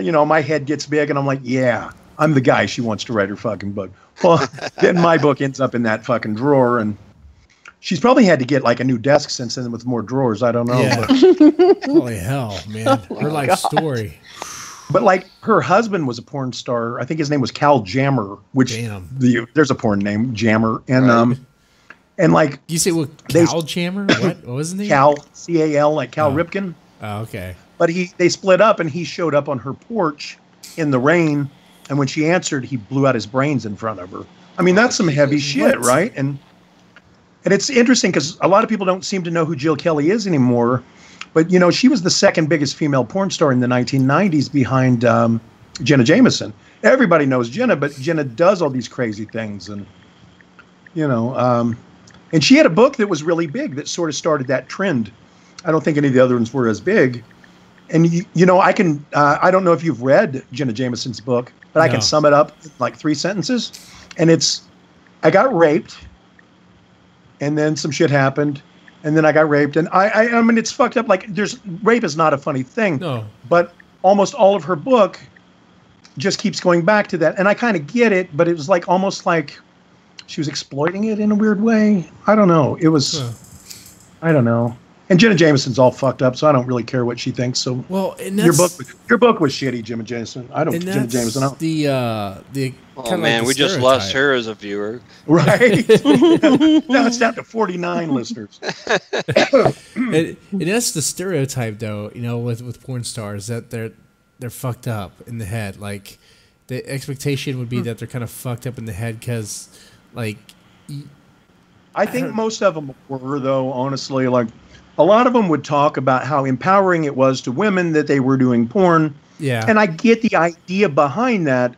you know my head gets big and i'm like yeah i'm the guy she wants to write her fucking book well (laughs) then my book ends up in that fucking drawer and she's probably had to get like a new desk since then with more drawers i don't know Yeah. (laughs) holy hell, man. Her life story. But like her husband was a porn star i think his name was cal jammer which the there's a porn name jammer and Right. um and like You say what? They- Cal Jammer? What? What was his name? cal c-a-l like cal Oh. ripken Oh, okay. but he they split up and he showed up on her porch in the rain and when she answered he blew out his brains in front of her i mean that's some heavy shit right and and it's interesting because a lot of people don't seem to know who jill kelly is anymore but you know she was the second biggest female porn star in the 1990s behind um, jenna jameson. Everybody knows jenna but jenna does all these crazy things and you know um, and she had a book that was really big that sort of started that trend. I don't think any of the other ones were as big. And you, you know i can uh, i don't know if you've read jenna jameson's book but i can sum it up in like three sentences. And it's i got raped and then some shit happened and then i got raped. And i i, I mean it's fucked up. Like there's rape is not a funny thing No. but almost all of her book just keeps going back to that. And i kind of get it but it was like almost like she was exploiting it in a weird way. I don't know. It was Huh. i don't know and jenna jameson's all fucked up so i don't really care what she thinks so Well, and your book your book was shitty Jenna jameson i don't and jenna jameson I don't, the uh the Oh kinda like man, the we just lost her as a viewer. right (laughs) now it's down to 49 listeners (laughs) and, and that's the stereotype though you know with with porn stars that they're they're fucked up in the head like the expectation would be Hmm. that they're kind of fucked up in the head because like I think most of them were, though, honestly. Like, a lot of them would talk about how empowering it was to women that they were doing porn. yeah And I get the idea behind that,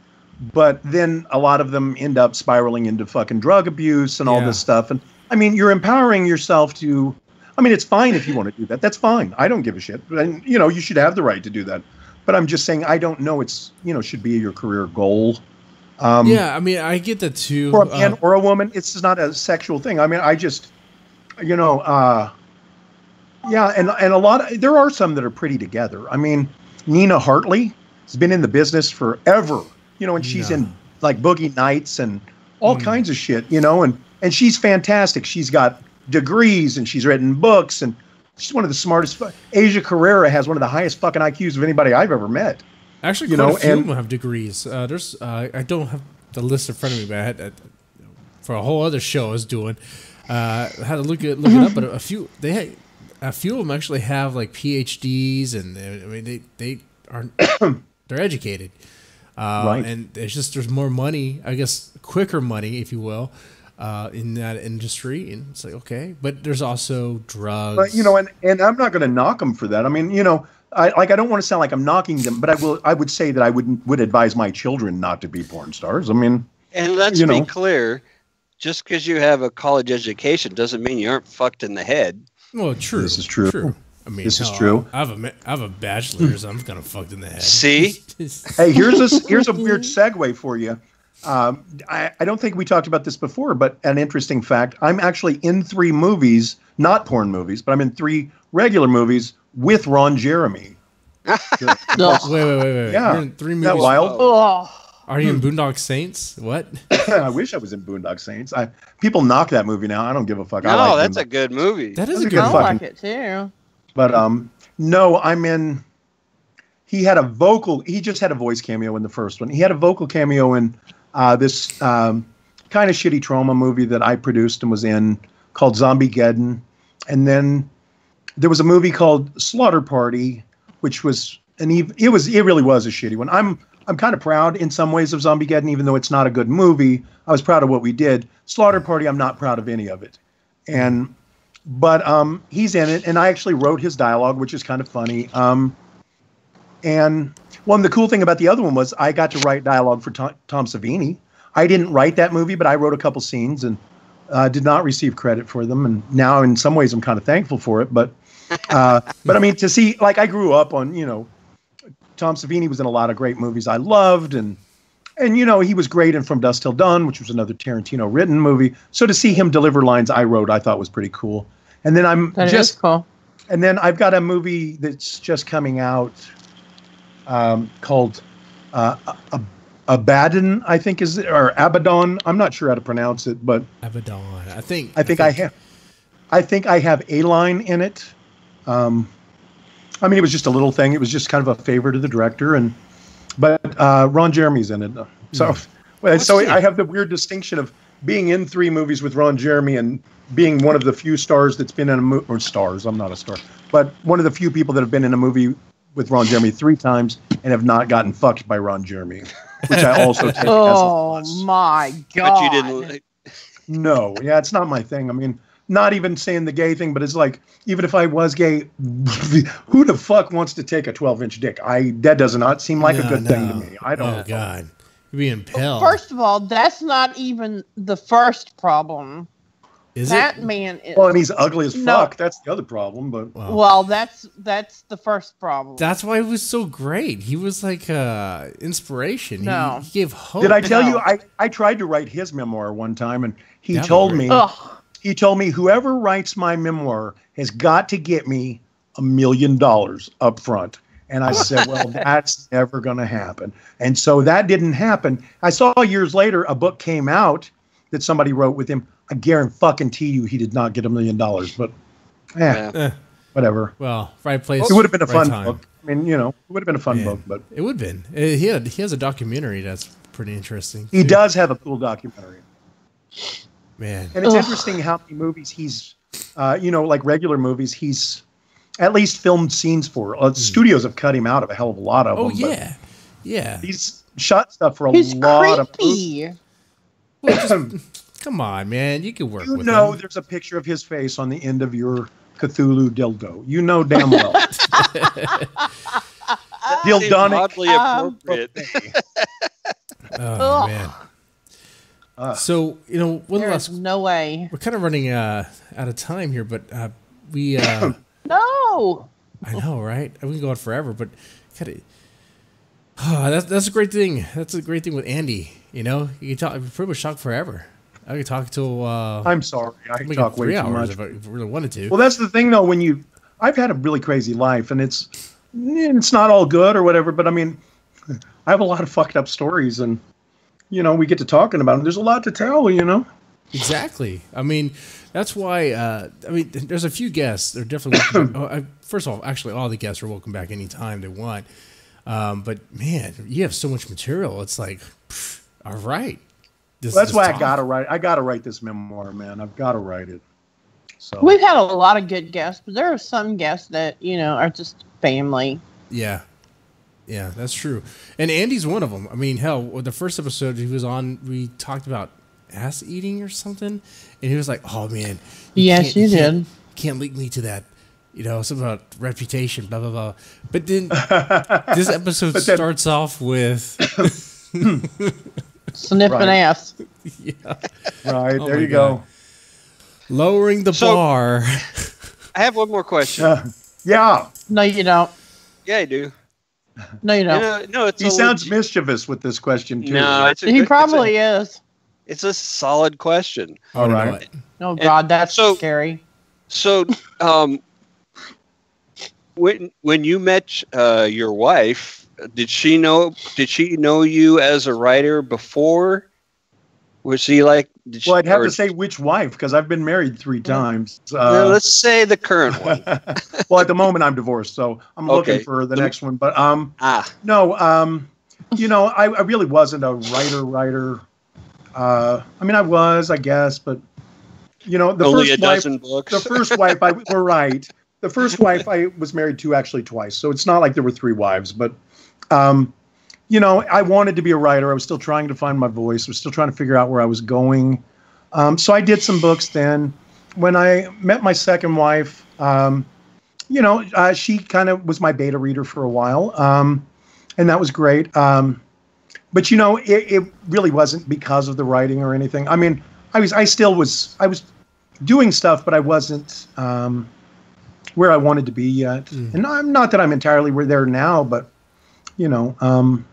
but then a lot of them end up spiraling into fucking drug abuse and all Yeah. this stuff. And I mean, you're empowering yourself to. I mean, it's fine if you want to do that. That's fine. I don't give a shit. And you know, you should have the right to do that. But I'm just saying, I don't know. It's you know should be your career goal. Um, yeah i mean i get that too or a man uh, or a woman. It's not a sexual thing. I mean, I just, you know, uh, yeah, and and a lot of there are some that are pretty together. I mean, Nina Hartley has been in the business forever, you know, and she's No. in like Boogie Nights and all Hmm. kinds of shit, you know, and and she's fantastic. She's got degrees and she's written books and she's one of the smartest. fu- Asia Carrera has one of the highest fucking IQs of anybody I've ever met. actually you quite know, a few and- of them have degrees uh there's uh i don't have the list in front of me but i had uh, for a whole other show i was doing uh I had to look it look it up but a few they had a few of them actually have like phds and uh, i mean they they are (coughs) they're educated uh, Right. and it's just there's more money i guess quicker money if you will uh, in that industry and it's like okay but there's also drugs But you know, and and I'm not going to knock them for that. I mean, you know, I like I don't want to sound like I'm knocking them, but I will. I would say that I would would advise my children not to be porn stars. I mean, And let's You be clear, just because you have a college education doesn't mean you aren't fucked in the head. Well true This is true. I mean, This is hell, true. I have a ma- I have a bachelor's. I'm kind of fucked in the head. See? (laughs) hey, here's a here's a weird segue for you. Um, I, I don't think we talked about this before, but an interesting fact: I'm actually in three movies, not porn movies, but I'm in three regular movies with Ron Jeremy. Ugh. (laughs) Wait, wait, wait, wait. wait. Yeah. You're in three Isn't that movies. wild? Ugh. Are you in Boondock Saints? What? (laughs) I wish I was in Boondock Saints. I people knock that movie now. I don't give a fuck. I No, like that's a good movie. That is That's a a good good I fucking- like it too. But um, no, I'm in. He had a vocal. He just had a voice cameo in the first one. He had a vocal cameo in uh, this um, kind of shitty Troma movie that I produced and was in called Zombiegeddon, and then there was a movie called Slaughter Party, which was an ev- it was it really was a shitty one. I'm I'm kind of proud in some ways of Zombiegeddon, even though it's not a good movie. I was proud of what we did. Slaughter Party, I'm not proud of any of it, and but um, he's in it, and I actually wrote his dialogue, which is kind of funny. Um, and one the cool thing about the other one was I got to write dialogue for Tom, Tom Savini. I didn't write that movie, but I wrote a couple scenes and uh, did not receive credit for them. And now, in some ways, I'm kind of thankful for it. But uh, but I mean, to see like I grew up on you know Tom Savini was in a lot of great movies I loved, and and you know he was great in From Dusk Till Dawn, which was another Tarantino written movie. So to see him deliver lines I wrote, I thought was pretty cool. And then I'm That is just cool. and then I've got a movie that's just coming out um, called uh, Abaddon, I think is it, or Abaddon. I'm not sure how to pronounce it, but Abaddon. I think. I think I have. I think I have a line in it. Um, I mean, it was just a little thing. It was just kind of a favor to the director, and but uh, Ron Jeremy's in it. So, well, so see. I have the weird distinction of being in three movies with Ron Jeremy and being one of the few stars that's been in a movie or stars. I'm not a star, but one of the few people that have been in a movie with Ron Jeremy three times and have not gotten fucked by Ron Jeremy, which I also take as a (laughs) Oh plus. my god! but you didn't. No, yeah, it's not my thing. I mean, not even saying the gay thing, but it's like even if I was gay, (laughs) who the fuck wants to take a 12 inch dick? I that does not seem like a No, good thing to me. I don't. Oh God, you're being impelled. First of all, that's not even the first problem. is that it? man is. Well, and he's ugly as No. fuck. That's the other problem. But Wow. well, that's that's the first problem. That's why he was so great. He was like uh inspiration. He- No. He, gave hope. did I tell no. you? I I tried to write his memoir one time, and he That'd told great. me Ugh. He told me whoever writes my memoir has got to get me a million dollars up front. And I said, (laughs) well, that's never going to happen. And so that didn't happen. I saw years later a book came out that somebody wrote with him. I guarantee you he did not get a million dollars, but eh, Yeah. Eh, whatever. well, right place. It would have been a right fun time. book. I mean, you know, it would have been a fun Yeah. book, but It would have been. Uh, he had he has a documentary that's pretty interesting. he too. does have a cool documentary. Man. And it's Ugh. interesting how many movies he's, uh, you know, like regular movies, he's at least filmed scenes for. Uh, studios have cut him out of a hell of a lot of. Oh them. but yeah, yeah. He's shot stuff for a He's lot of movies. creepy. Well, just- (coughs) come on, man. You can work You with know, him. there's a picture of his face on the end of your Cthulhu dildo. You know damn well. (laughs) Seems Dildonic. oddly Um, appropriate. (laughs) Oh man. Uh, So you know, one There's last. no way. We're kind of running uh, out of time here, but uh, we. Uh, (coughs) No. I know, right? We can go on forever, but kind of. Oh, that's that's a great thing. That's a great thing with Andy. You know, you can talk pretty much talk forever. I could talk till uh, I'm sorry. I make it talk way too hours much. if I, if I really wanted to. Well, that's the thing, though. When you, I've had a really crazy life, and it's, it's not all good or whatever. But I mean, (laughs) I have a lot of fucked up stories, and you know, we get to talking about them. There's a lot to tell, you know. Exactly. I mean, that's why. Uh, I mean, there's a few guests. They're definitely. (coughs) Oh, I, first of all, actually, all the guests are welcome back anytime they want. Um, but man, you have so much material. It's like, pff, all right. This, Well, that's this why I gotta write. I gotta write this memoir, man. I've got to write it. So We've had a lot of good guests, but there are some guests that, you know, are just family. Yeah. Yeah, that's true. And Andy's one of them. I mean, hell, the first episode he was on, we talked about ass eating or something, and he was like, "Oh man, Yes, can't- you can't- did. Can't link me to that." You know, something about reputation, blah blah blah. But then (laughs) this episode But then- starts off with, (laughs) Sniffing Right. ass. (laughs) yeah, right Oh there my you go. lowering the So- bar. I have one more question. Uh, yeah. No, you don't. Yeah, I do. No, you No, don't. no, it's He sounds legit- mischievous with this question too. No, it's a he good- probably is. It's a, it's a solid question. All right. You know right. what? Oh God, that's so- scary. So, um, when when you met uh, your wife, did she know? Did she know you as a writer before? Was she like? Did she, Well, I'd have or- to say which wife because I've been married three times. Uh, let's say the current one. (laughs) well, at the moment I'm divorced, so I'm Okay. looking for the next one. But um, ah, no, um, you know, I, I really wasn't a writer. Writer. Uh, I mean, I was, I guess, but you know, the only a first wife, dozen books. the first wife, I we're right. The first wife I was married to actually twice, so it's not like there were three wives. But, um, you know, I wanted to be a writer. I was still trying to find my voice. I was still trying to figure out where I was going. Um, so I did some books then. When I met my second wife, um, you know, uh, she kind of was my beta reader for a while, um, and that was great. Um, but you know, it, it really wasn't because of the writing or anything. I mean, I was, I still was, I was doing stuff, but I wasn't um, where I wanted to be yet. Mm. And I'm not that I'm entirely where there now, but you know, um,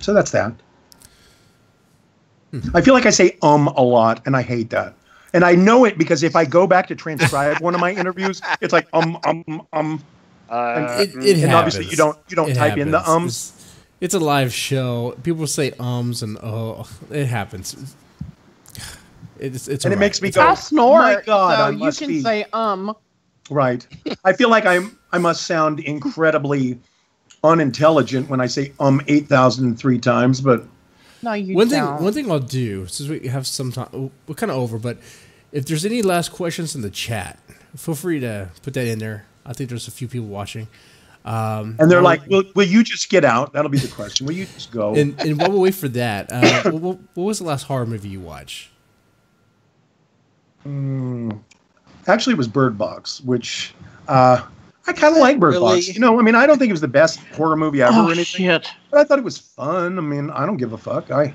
so that's that. I feel like I say um a lot, and I hate that. And I know it because if I go back to transcribe one of my interviews, it's like um um um, Uh, It, it and obviously you don't you don't It type in the ums. It's, it's a live show. People say ums and oh, it happens. It's it's And it makes me It's go, I snore, my God, so I you can be- say um. Right. I feel like I'm I must sound incredibly unintelligent when I say um eight thousand and three times, but No, you one thing don't. one thing I'll do since we have some time we're kind of over but if there's any last questions in the chat feel free to put that in there I think there's a few people watching um, and they're like, will, will you just get out? That'll be the question. Will you just go? and, and while we wait for that uh, (laughs) what, what was the last horror movie you watched Mm, actually, it was Bird Box, which uh, I kind of like Bird Really? Box. You know, I mean, I don't think it was the best horror movie ever oh or anything, shit! but I thought it was fun. I mean, I don't give a fuck. I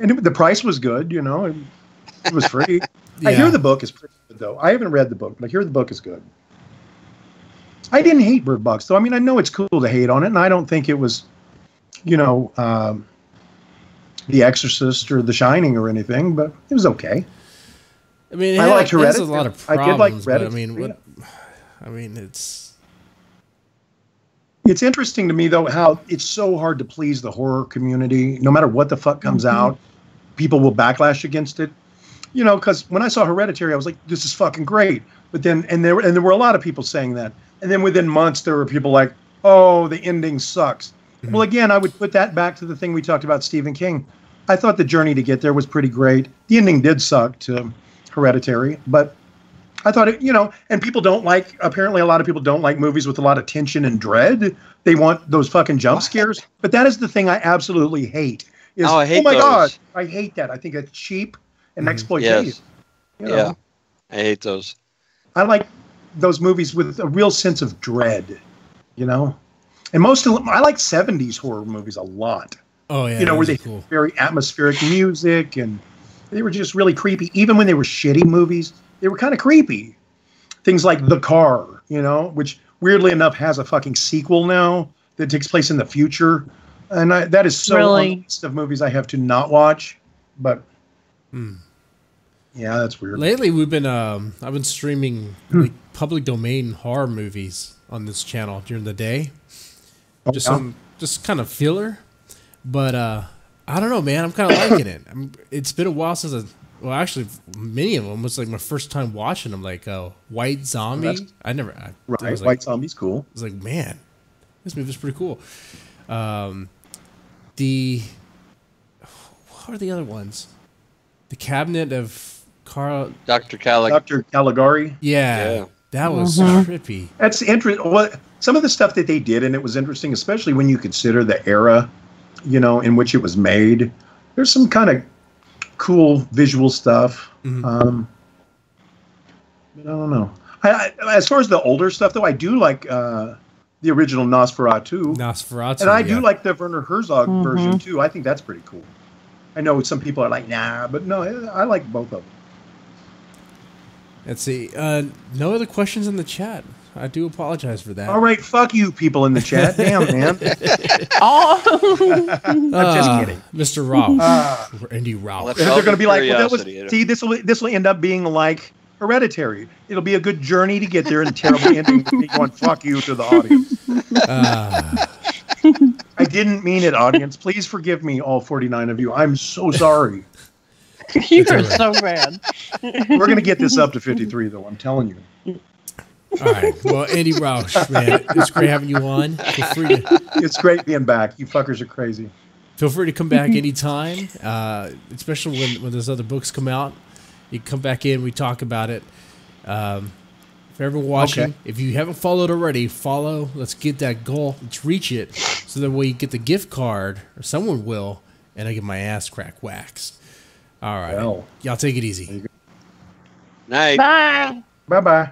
and it, the price was good. You know, it, it was free. (laughs) I hear the book is pretty good though. I haven't read the book, but I hear the book is good. I didn't hate Bird Box though. I mean, I know it's cool to hate on it, and I don't think it was, you know, um, The Exorcist or The Shining or anything, but it was okay. I mean it, I had, liked it has a lot of I problems did like but I mean what I mean it's It's interesting to me though how it's so hard to please the horror community. No matter what the fuck comes mm-hmm. out, people will backlash against it. You know, because when I saw Hereditary, I was like, "This is fucking great." But then, and there and there were a lot of people saying that. And then within months, there were people like, "Oh, the ending sucks." Mm-hmm. Well, again, I would put that back to the thing we talked about, Stephen King. I thought the journey to get there was pretty great. The ending did suck to Hereditary, but I thought it, you know, and people don't like, apparently, a lot of people don't like movies with a lot of tension and dread. They want those fucking jump scares. But that is the thing I absolutely hate. Is, Oh, I hate my those. God, I hate that. I think it's cheap and Mhm. exploitative. Yes. You know? Yeah. I hate those. I like those movies with a real sense of dread, you know? And most of them, I like 70s horror movies a lot. oh yeah you know, where they are cool very atmospheric music and they were just really creepy. Even when they were shitty movies, they were kind of creepy. Things like The Car, you know, which weirdly enough has a fucking sequel now that takes place in the future. And I, that is so on the list of movies I have to not watch. But Hmm. yeah, that's weird. Lately, we've been um, I've been streaming Hmm. like public domain horror movies on this channel during the day. Oh, Just yeah. some, just kind of filler, but uh, I don't know, man. I'm kind of liking it. I'm, it's been a while since I. Well, actually, many of them was like my first time watching them. Like uh, White Zombie. that's- I never. I, I right. was like, White Zombie's cool. I was like, man, this movie's pretty cool. Um, the what are the other ones? The Cabinet of Carl. Dr. Calig. Dr. Caligari. Yeah, Yeah. that was Mhm. trippy. That's interesting. Well, some of the stuff that they did, and it was interesting, especially when you consider the era, you know, in which it was made. There's some kind of cool visual stuff. Mhm. Um, I don't know. I, I, as far as the older stuff, though, I do like uh, the original Nosferatu, Nosferatu. and I yeah. do like the Werner Herzog Mhm. version too. I think that's pretty cool. I know some people are like, nah, but no, I like both of them. Let's see. Uh, no other questions in the chat. I do apologize for that. All right, fuck you, people in the chat. (laughs) Damn, man. Oh, I'm (laughs) just Ah, kidding. Mr. Ralph. Or Andy Ralph. They're going to be like, well, that was, see, this will this will end up being like Hereditary. It'll be a good journey to get there, and terrible ending. to going fuck you to the audience. Ah, I didn't mean it, audience. Please forgive me, all 49 of you. I'm so sorry. (laughs) you are right. so bad. We're going to get this up to 53, though. I'm telling you. All right. Well, Andy Rausch, man, it's great having you on. Feel free to It's great being back. You fuckers are crazy. feel free to come back anytime, uh, especially when, when those other books come out. You come back in, we talk about it. Um, for everyone watching, Okay. if you haven't followed already, follow. Let's get that goal. Let's reach it so that way you get the gift card, or someone will, and I get my ass crack waxed. All right. Well. Y'all take it easy. Night. Bye. Bye bye.